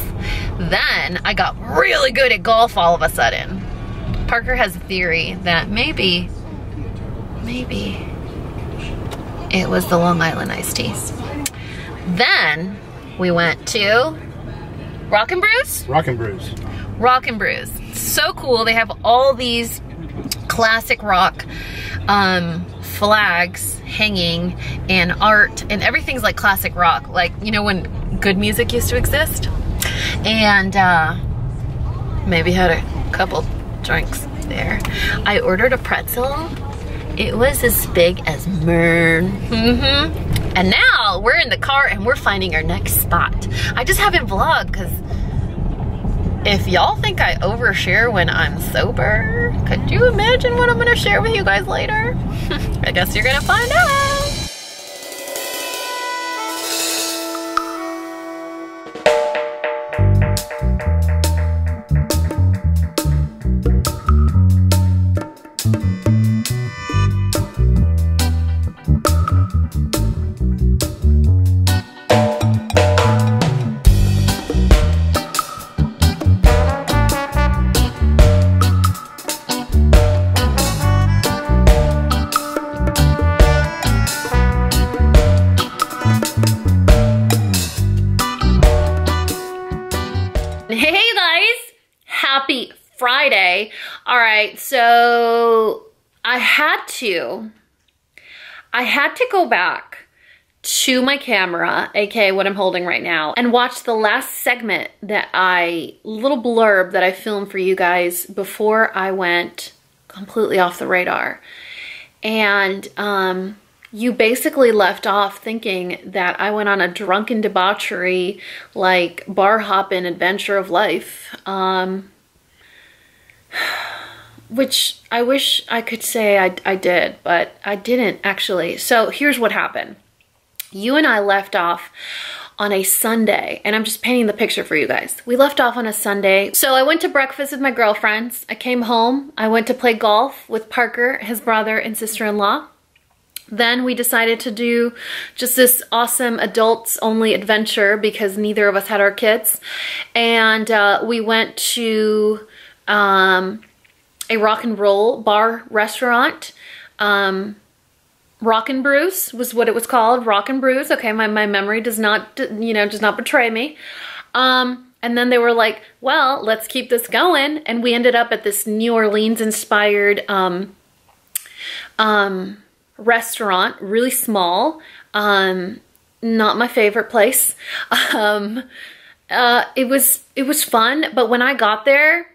Then I got really good at golf all of a sudden. Parker has a theory that maybe, maybe it was the Long Island iced tea. Then we went to Rock and Brews? Rock and Brews. Rock and Brews. So cool. They have all these classic rock um, flags hanging and art and everything's like classic rock. Like, you know, when good music used to exist? And uh, maybe had a couple drinks there. I ordered a pretzel. It was as big as Mern. Mm-hmm. And now we're in the car and we're finding our next spot. I just haven't vlogged because if y'all think I overshare when I'm sober, could you imagine what I'm gonna share with you guys later? I guess you're gonna find out. So I had to, I had to go back to my camera, aka what I'm holding right now, and watch the last segment that I, little blurb that I filmed for you guys before I went completely off the radar. And um, you basically left off thinking that I went on a drunken debauchery, like bar hopping adventure of life. Um, which I wish I could say I, I did, but I didn't actually. So here's what happened. You and I left off on a Sunday, and I'm just painting the picture for you guys. We left off on a Sunday. So I went to breakfast with my girlfriends. I came home. I went to play golf with Parker, his brother, and sister-in-law. Then we decided to do just this awesome adults only adventure because neither of us had our kids. And uh, we went to um, a rock and roll bar restaurant. Um, Rock and Brews was what it was called. Rock and Brews. Okay, my, my memory does not, you know, does not betray me. Um, and then they were like, well, let's keep this going. And we ended up at this New Orleans inspired um, um, restaurant, really small. Um, not my favorite place. Um, uh, it was it was fun, but when I got there,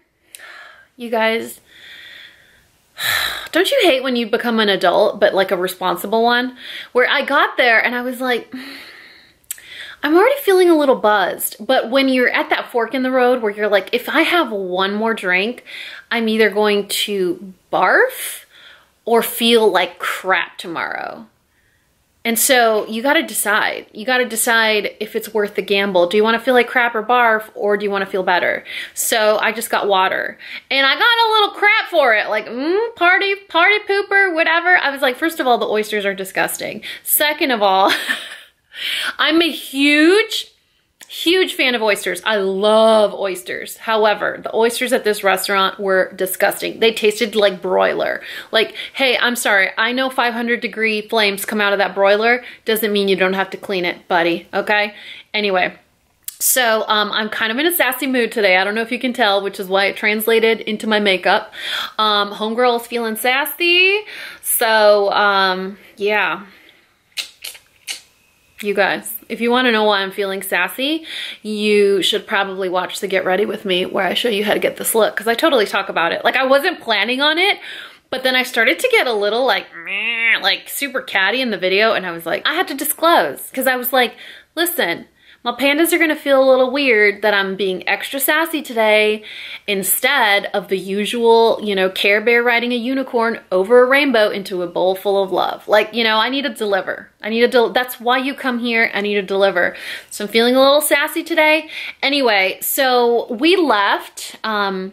you guys, don't you hate when you become an adult, but like a responsible one? Where I got there and I was like, I'm already feeling a little buzzed. But when you're at that fork in the road where you're like, if I have one more drink, I'm either going to barf or feel like crap tomorrow. And so you got to decide. You got to decide if it's worth the gamble. Do you want to feel like crap or barf or do you want to feel better? So I just got water and I got a little crap for it. Like, mm, party, party pooper, whatever. I was like, first of all, the oysters are disgusting. Second of all, I'm a huge Huge fan of oysters. I love oysters. However, the oysters at this restaurant were disgusting. They tasted like broiler. Like, hey, I'm sorry. I know 500 degree flames come out of that broiler. Doesn't mean you don't have to clean it, buddy. Okay? Anyway. So um, I'm kind of in a sassy mood today. I don't know if you can tell, which is why it translated into my makeup. Um, homegirl is feeling sassy. So um, yeah, you guys, if you want to know why I'm feeling sassy, you should probably watch the Get Ready With Me where I show you how to get this look because I totally talk about it. Like I wasn't planning on it, but then I started to get a little like, like super catty in the video and I was like, I had to disclose because I was like, listen, my pandas are gonna feel a little weird that I'm being extra sassy today instead of the usual, you know, Care Bear riding a unicorn over a rainbow into a bowl full of love. Like, you know, I need to deliver. I need to, that's why you come here. I need to deliver. So I'm feeling a little sassy today. Anyway, so we left, um,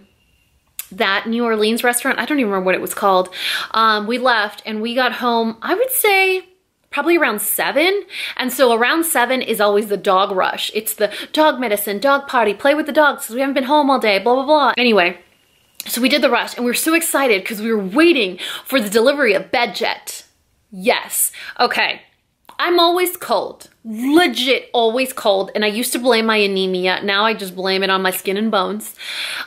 that New Orleans restaurant. I don't even remember what it was called. Um, we left and we got home, I would say probably around seven. And so around seven is always the dog rush. It's the dog medicine, dog potty, play with the dogs because we haven't been home all day, blah, blah, blah. Anyway, so we did the rush and we were so excited because we were waiting for the delivery of BedJet. Yes. Okay. I'm always cold. Legit always cold. And I used to blame my anemia. Now I just blame it on my skin and bones.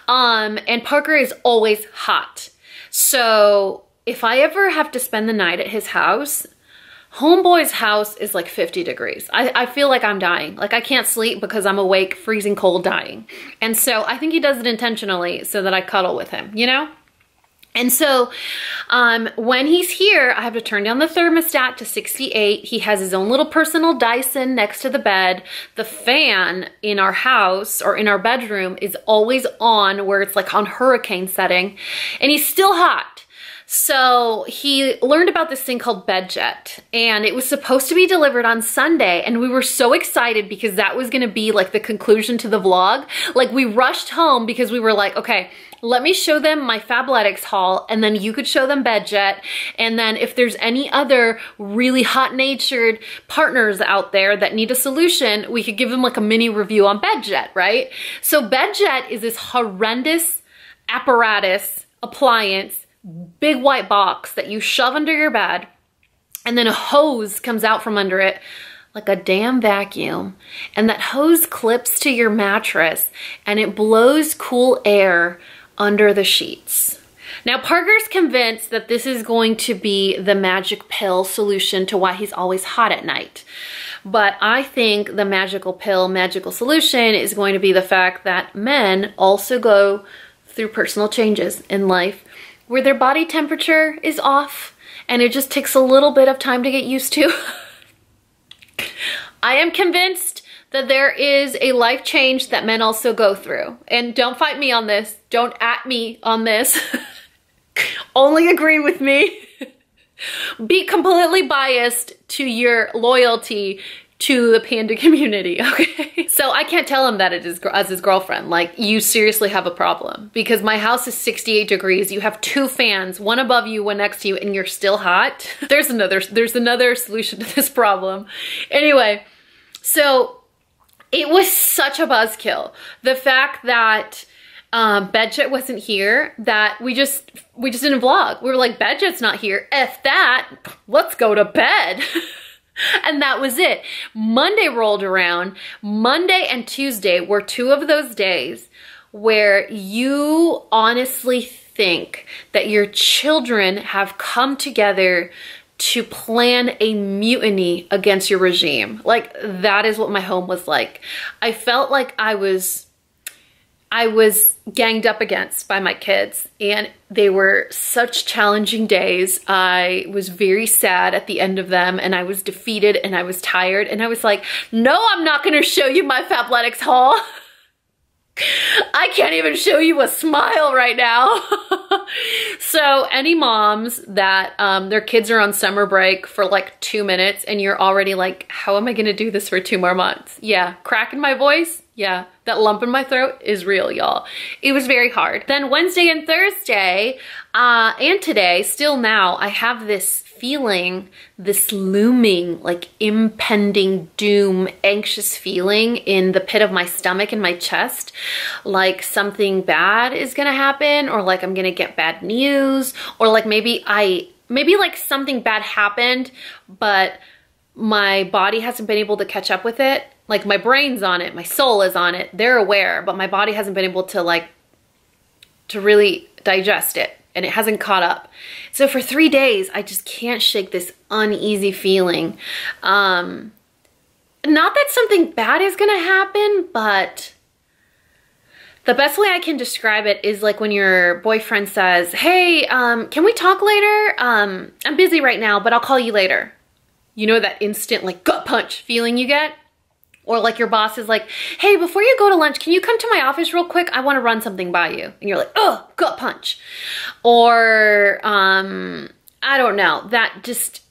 Um, and Parker is always hot. So if I ever have to spend the night at his house, Homeboy's house is like 50 degrees. I, I feel like I'm dying. Like I can't sleep because I'm awake, freezing cold, dying. And so I think he does it intentionally so that I cuddle with him, you know? And so um, when he's here, I have to turn down the thermostat to 68. He has his own little personal Dyson next to the bed. The fan in our house or in our bedroom is always on where it's like on hurricane setting. And he's still hot. So he learned about this thing called BedJet and it was supposed to be delivered on Sunday and we were so excited because that was gonna be like the conclusion to the vlog. Like we rushed home because we were like, okay, let me show them my Fabletics haul and then you could show them BedJet. And then if there's any other really hot natured partners out there that need a solution, we could give them like a mini review on BedJet, right? So BedJet is this horrendous apparatus, appliance big white box that you shove under your bed and then a hose comes out from under it like a damn vacuum and that hose clips to your mattress and it blows cool air under the sheets. Now Parker's convinced that this is going to be the magic pill solution to why he's always hot at night. But I think the magical pill, magical solution is going to be the fact that men also go through personal changes in life where their body temperature is off and it just takes a little bit of time to get used to. I am convinced that there is a life change that men also go through. And don't fight me on this. Don't at me on this. Only agree with me. Be completely biased to your loyalty to the panda community, okay? So I can't tell him that it is as his girlfriend. Like, you seriously have a problem because my house is 68 degrees. You have two fans, one above you, one next to you, and you're still hot. there's another, there's another solution to this problem. Anyway, so it was such a buzzkill. The fact that um, BedJet wasn't here, that we just, we just didn't vlog. We were like, BedJet's not here. F that, let's go to bed. and that was it. Monday rolled around. Monday and Tuesday were two of those days where you honestly think that your children have come together to plan a mutiny against your regime. Like that is what my home was like. I felt like I was I was ganged up against by my kids and they were such challenging days. I was very sad at the end of them and I was defeated and I was tired and I was like, no, I'm not gonna show you my Fabletics haul. I can't even show you a smile right now. so any moms that um, their kids are on summer break for like two minutes and you're already like, how am I gonna do this for two more months? Yeah, cracking my voice? Yeah, that lump in my throat is real, y'all. It was very hard. Then Wednesday and Thursday, uh, and today, still now, I have this feeling, this looming, like impending doom, anxious feeling in the pit of my stomach and my chest, like something bad is gonna happen, or like I'm gonna get bad news, or like maybe I, maybe like something bad happened, but my body hasn't been able to catch up with it. Like my brain's on it, my soul is on it, they're aware, but my body hasn't been able to like, to really digest it and it hasn't caught up. So for three days, I just can't shake this uneasy feeling. Um, not that something bad is gonna happen, but the best way I can describe it is like when your boyfriend says, hey, um, can we talk later? Um, I'm busy right now, but I'll call you later. You know that instant like gut punch feeling you get? Or like your boss is like, hey, before you go to lunch, can you come to my office real quick? I want to run something by you. And you're like, oh, gut punch. Or, um, I don't know, that just,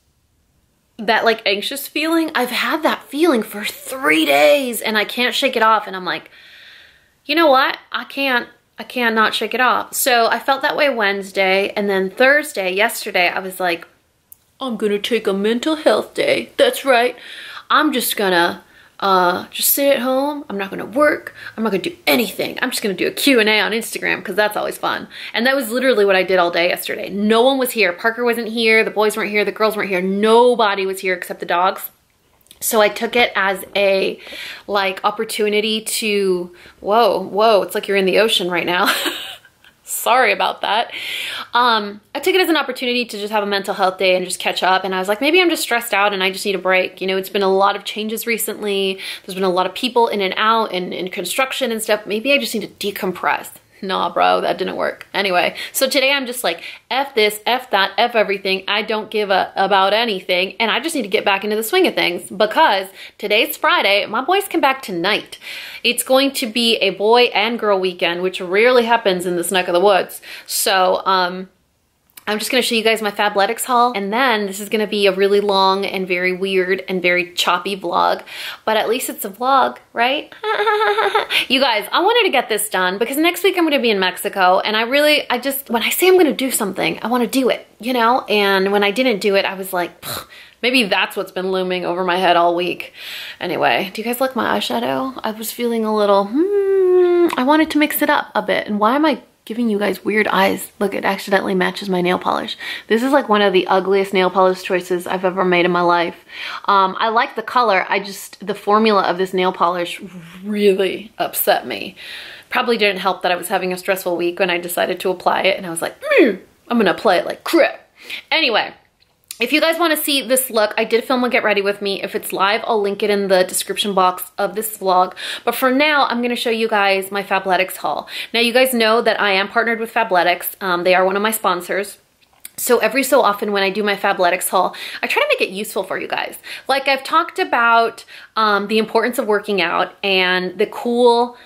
that like anxious feeling. I've had that feeling for three days and I can't shake it off. And I'm like, you know what? I can't, I can't not shake it off. So I felt that way Wednesday. And then Thursday, yesterday, I was like, I'm gonna take a mental health day. That's right. I'm just gonna uh, just sit at home. I'm not gonna work. I'm not gonna do anything. I'm just gonna do a Q&A on Instagram because that's always fun. And that was literally what I did all day yesterday. No one was here. Parker wasn't here. The boys weren't here. The girls weren't here. Nobody was here except the dogs. So I took it as a like opportunity to, whoa, whoa, it's like you're in the ocean right now. Sorry about that. Um, I took it as an opportunity to just have a mental health day and just catch up. And I was like, maybe I'm just stressed out and I just need a break. You know, it's been a lot of changes recently. There's been a lot of people in and out and in construction and stuff. Maybe I just need to decompress nah, bro, that didn't work. Anyway, so today I'm just like, F this, F that, F everything. I don't give a about anything. And I just need to get back into the swing of things because today's Friday. My boys come back tonight. It's going to be a boy and girl weekend, which rarely happens in this neck of the woods. So, um, I'm just gonna show you guys my Fabletics haul and then this is gonna be a really long and very weird and very choppy vlog, but at least it's a vlog, right? you guys, I wanted to get this done because next week I'm gonna be in Mexico and I really, I just, when I say I'm gonna do something, I wanna do it, you know? And when I didn't do it, I was like, Maybe that's what's been looming over my head all week. Anyway, do you guys like my eyeshadow? I was feeling a little, hmm, I wanted to mix it up a bit. And why am I giving you guys weird eyes. Look, it accidentally matches my nail polish. This is like one of the ugliest nail polish choices I've ever made in my life. Um, I like the color, I just, the formula of this nail polish really upset me. Probably didn't help that I was having a stressful week when I decided to apply it and I was like, mm, I'm gonna apply it like crap. Anyway, if you guys want to see this look, I did film a Get Ready With Me. If it's live, I'll link it in the description box of this vlog. But for now, I'm going to show you guys my Fabletics haul. Now, you guys know that I am partnered with Fabletics. Um, they are one of my sponsors. So every so often when I do my Fabletics haul, I try to make it useful for you guys. Like I've talked about um, the importance of working out and the cool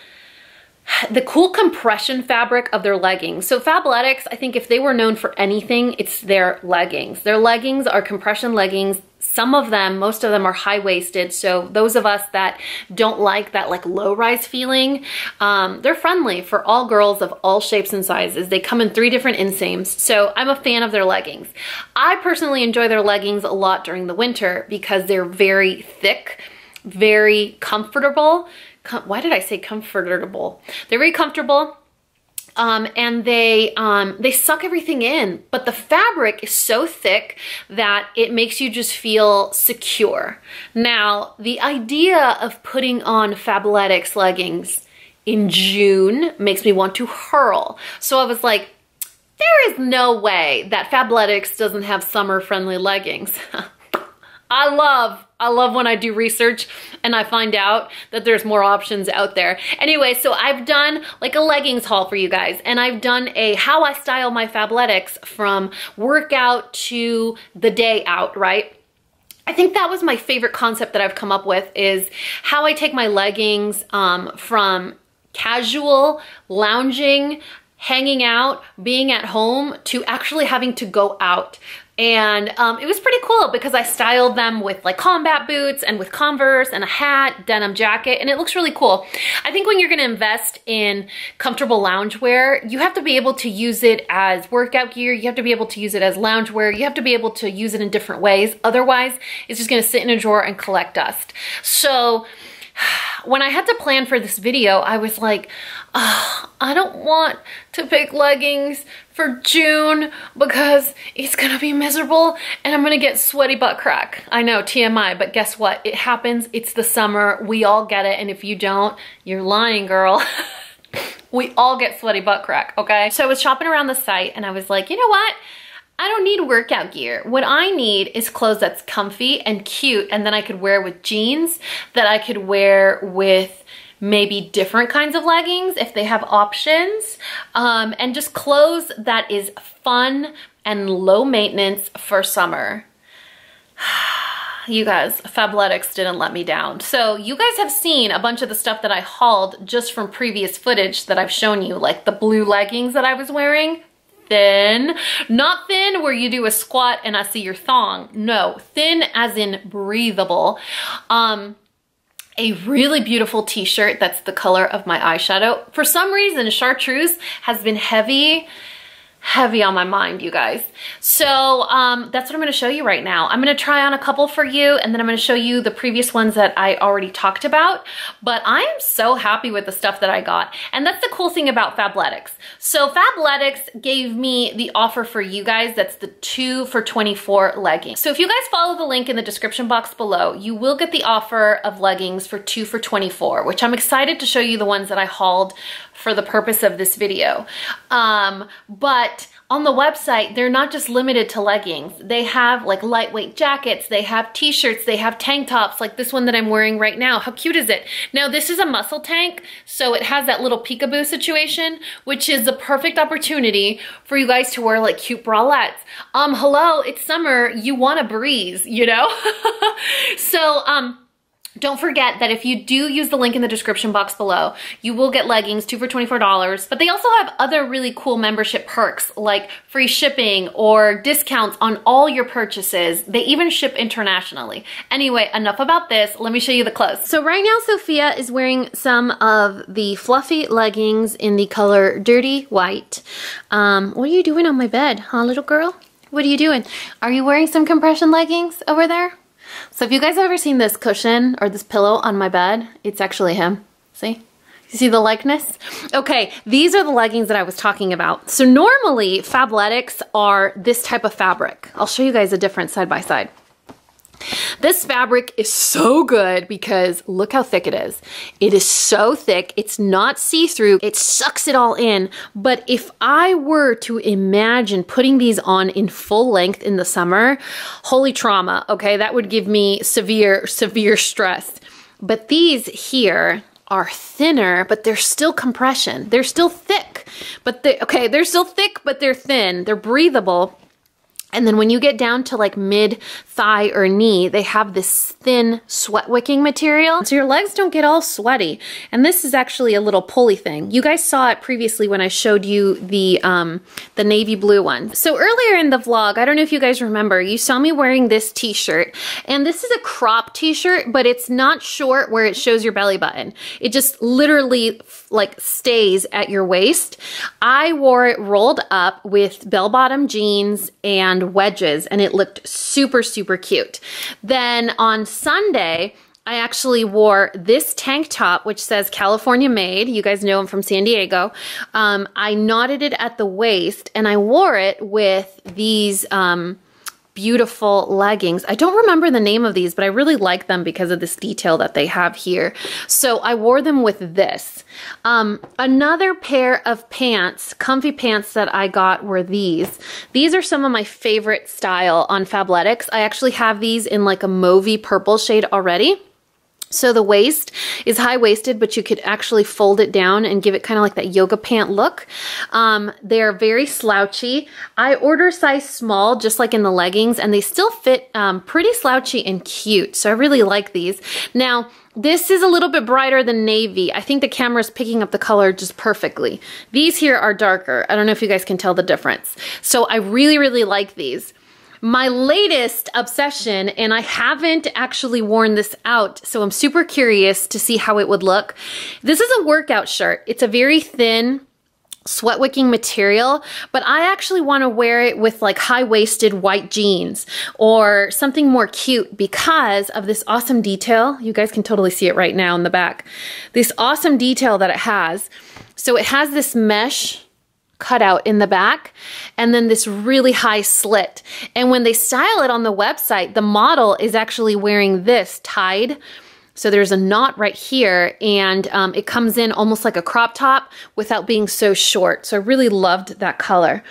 the cool compression fabric of their leggings. So Fabletics, I think if they were known for anything, it's their leggings. Their leggings are compression leggings. Some of them, most of them are high-waisted. So those of us that don't like that like low-rise feeling, um, they're friendly for all girls of all shapes and sizes. They come in three different inseams. So I'm a fan of their leggings. I personally enjoy their leggings a lot during the winter because they're very thick, very comfortable why did I say comfortable? They're very comfortable. Um, and they um, they suck everything in, but the fabric is so thick that it makes you just feel secure. Now, the idea of putting on Fabletics leggings in June makes me want to hurl. So I was like, there is no way that Fabletics doesn't have summer-friendly leggings. I love I love when I do research and I find out that there's more options out there. Anyway, so I've done like a leggings haul for you guys and I've done a how I style my Fabletics from workout to the day out, right? I think that was my favorite concept that I've come up with is how I take my leggings um, from casual, lounging, hanging out, being at home to actually having to go out. And um, it was pretty cool because I styled them with like combat boots and with Converse and a hat, denim jacket, and it looks really cool. I think when you're gonna invest in comfortable loungewear, you have to be able to use it as workout gear, you have to be able to use it as loungewear, you have to be able to use it in different ways. Otherwise, it's just gonna sit in a drawer and collect dust. So when I had to plan for this video, I was like, oh, I don't want to pick leggings for June because it's gonna be miserable and I'm gonna get sweaty butt crack. I know, TMI, but guess what? It happens, it's the summer, we all get it, and if you don't, you're lying, girl. we all get sweaty butt crack, okay? So I was shopping around the site and I was like, you know what? I don't need workout gear. What I need is clothes that's comfy and cute and then I could wear with jeans, that I could wear with maybe different kinds of leggings if they have options, um, and just clothes that is fun and low maintenance for summer. you guys, Fabletics didn't let me down. So you guys have seen a bunch of the stuff that I hauled just from previous footage that I've shown you, like the blue leggings that I was wearing thin. Not thin where you do a squat and I see your thong. No, thin as in breathable. Um, a really beautiful t-shirt that's the color of my eyeshadow. For some reason, chartreuse has been heavy heavy on my mind, you guys. So um, that's what I'm gonna show you right now. I'm gonna try on a couple for you and then I'm gonna show you the previous ones that I already talked about. But I am so happy with the stuff that I got. And that's the cool thing about Fabletics. So Fabletics gave me the offer for you guys. That's the two for 24 leggings. So if you guys follow the link in the description box below, you will get the offer of leggings for two for 24, which I'm excited to show you the ones that I hauled for the purpose of this video. Um, but on the website, they're not just limited to leggings. They have like lightweight jackets, they have t-shirts, they have tank tops like this one that I'm wearing right now. How cute is it? Now this is a muscle tank, so it has that little peekaboo situation, which is the perfect opportunity for you guys to wear like cute bralettes. Um, hello, it's summer, you want a breeze, you know? so, um, don't forget that if you do use the link in the description box below, you will get leggings, two for $24, but they also have other really cool membership perks like free shipping or discounts on all your purchases. They even ship internationally. Anyway, enough about this. Let me show you the clothes. So right now, Sophia is wearing some of the fluffy leggings in the color Dirty White. Um, what are you doing on my bed, huh, little girl? What are you doing? Are you wearing some compression leggings over there? So if you guys have ever seen this cushion or this pillow on my bed, it's actually him. See? You see the likeness? Okay, these are the leggings that I was talking about. So normally Fabletics are this type of fabric. I'll show you guys a difference side by side. This fabric is so good because look how thick it is. It is so thick, it's not see-through, it sucks it all in. But if I were to imagine putting these on in full length in the summer, holy trauma, okay? That would give me severe, severe stress. But these here, are thinner, but they're still compression. They're still thick, but they, okay, they're still thick, but they're thin. They're breathable. And then when you get down to like mid thigh or knee, they have this thin sweat wicking material. So your legs don't get all sweaty. And this is actually a little pulley thing. You guys saw it previously when I showed you the, um, the navy blue one. So earlier in the vlog, I don't know if you guys remember, you saw me wearing this t-shirt. And this is a crop t-shirt, but it's not short where it shows your belly button. It just literally like stays at your waist. I wore it rolled up with bell bottom jeans and and wedges and it looked super, super cute. Then on Sunday, I actually wore this tank top, which says California made. You guys know I'm from San Diego. Um, I knotted it at the waist and I wore it with these, um, beautiful leggings. I don't remember the name of these, but I really like them because of this detail that they have here. So I wore them with this. Um, another pair of pants, comfy pants that I got were these. These are some of my favorite style on Fabletics. I actually have these in like a mauvey purple shade already. So the waist is high-waisted, but you could actually fold it down and give it kind of like that yoga pant look. Um, they're very slouchy. I order size small, just like in the leggings, and they still fit um, pretty slouchy and cute. So I really like these. Now, this is a little bit brighter than navy. I think the camera is picking up the color just perfectly. These here are darker. I don't know if you guys can tell the difference. So I really, really like these. My latest obsession, and I haven't actually worn this out, so I'm super curious to see how it would look. This is a workout shirt. It's a very thin, sweat wicking material, but I actually want to wear it with like high waisted white jeans or something more cute because of this awesome detail. You guys can totally see it right now in the back. This awesome detail that it has. So it has this mesh cutout in the back and then this really high slit. And when they style it on the website, the model is actually wearing this tied. So there's a knot right here and um, it comes in almost like a crop top without being so short. So I really loved that color.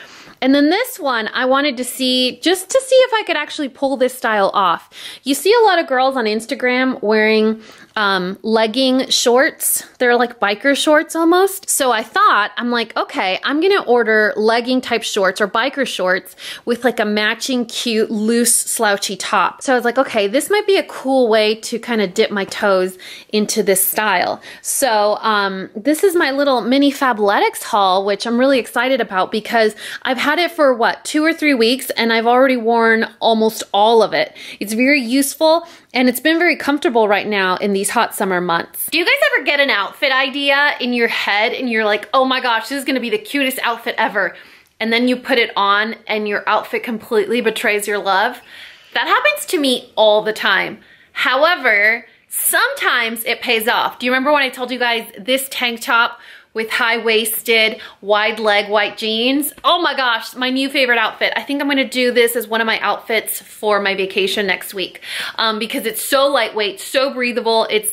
And then this one, I wanted to see, just to see if I could actually pull this style off. You see a lot of girls on Instagram wearing um, legging shorts. They're like biker shorts almost. So I thought, I'm like, okay, I'm gonna order legging type shorts or biker shorts with like a matching cute loose slouchy top. So I was like, okay, this might be a cool way to kind of dip my toes into this style. So um, this is my little mini Fabletics haul, which I'm really excited about because I've had it for what, two or three weeks and I've already worn almost all of it. It's very useful and it's been very comfortable right now in these hot summer months. Do you guys ever get an outfit idea in your head and you're like, oh my gosh, this is gonna be the cutest outfit ever? and then you put it on and your outfit completely betrays your love. That happens to me all the time. However, sometimes it pays off. Do you remember when I told you guys this tank top with high-waisted, wide leg white jeans. Oh my gosh, my new favorite outfit. I think I'm gonna do this as one of my outfits for my vacation next week um, because it's so lightweight, so breathable. It's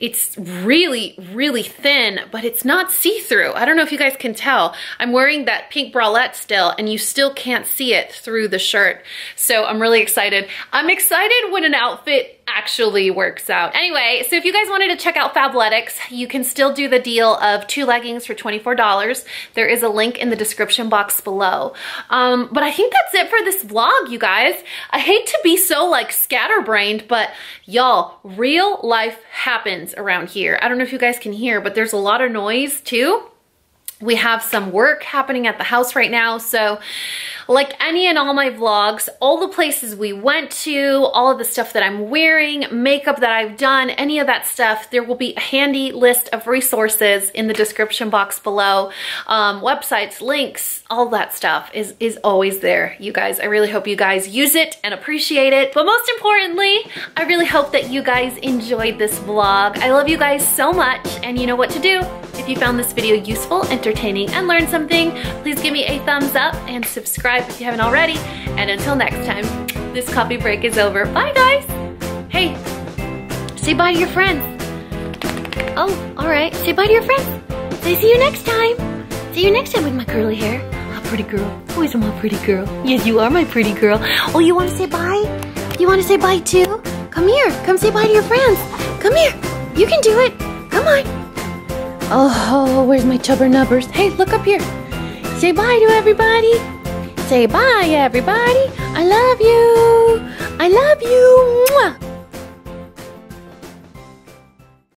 it's really, really thin, but it's not see-through. I don't know if you guys can tell. I'm wearing that pink bralette still, and you still can't see it through the shirt. So I'm really excited. I'm excited when an outfit actually works out. Anyway, so if you guys wanted to check out Fabletics, you can still do the deal of two leggings for $24. There is a link in the description box below. Um, but I think that's it for this vlog, you guys. I hate to be so like scatterbrained, but y'all, real life happens around here. I don't know if you guys can hear, but there's a lot of noise too. We have some work happening at the house right now. So like any and all my vlogs, all the places we went to, all of the stuff that I'm wearing, makeup that I've done, any of that stuff, there will be a handy list of resources in the description box below. Um, websites, links, all that stuff is, is always there, you guys. I really hope you guys use it and appreciate it. But most importantly, I really hope that you guys enjoyed this vlog. I love you guys so much and you know what to do. If you found this video useful, entertaining, and learned something, please give me a thumbs up and subscribe if you haven't already. And until next time, this coffee break is over. Bye, guys. Hey, say bye to your friends. Oh, all right. Say bye to your friends. Say see you next time. See you next time with my curly hair. A pretty girl. Always a my pretty girl. Yes, you are my pretty girl. Oh, you want to say bye? You want to say bye too? Come here. Come say bye to your friends. Come here. You can do it. Come on. Oh, where's my chubber nubbers? Hey, look up here. Say bye to everybody. Say bye, everybody. I love you. I love you. Mwah.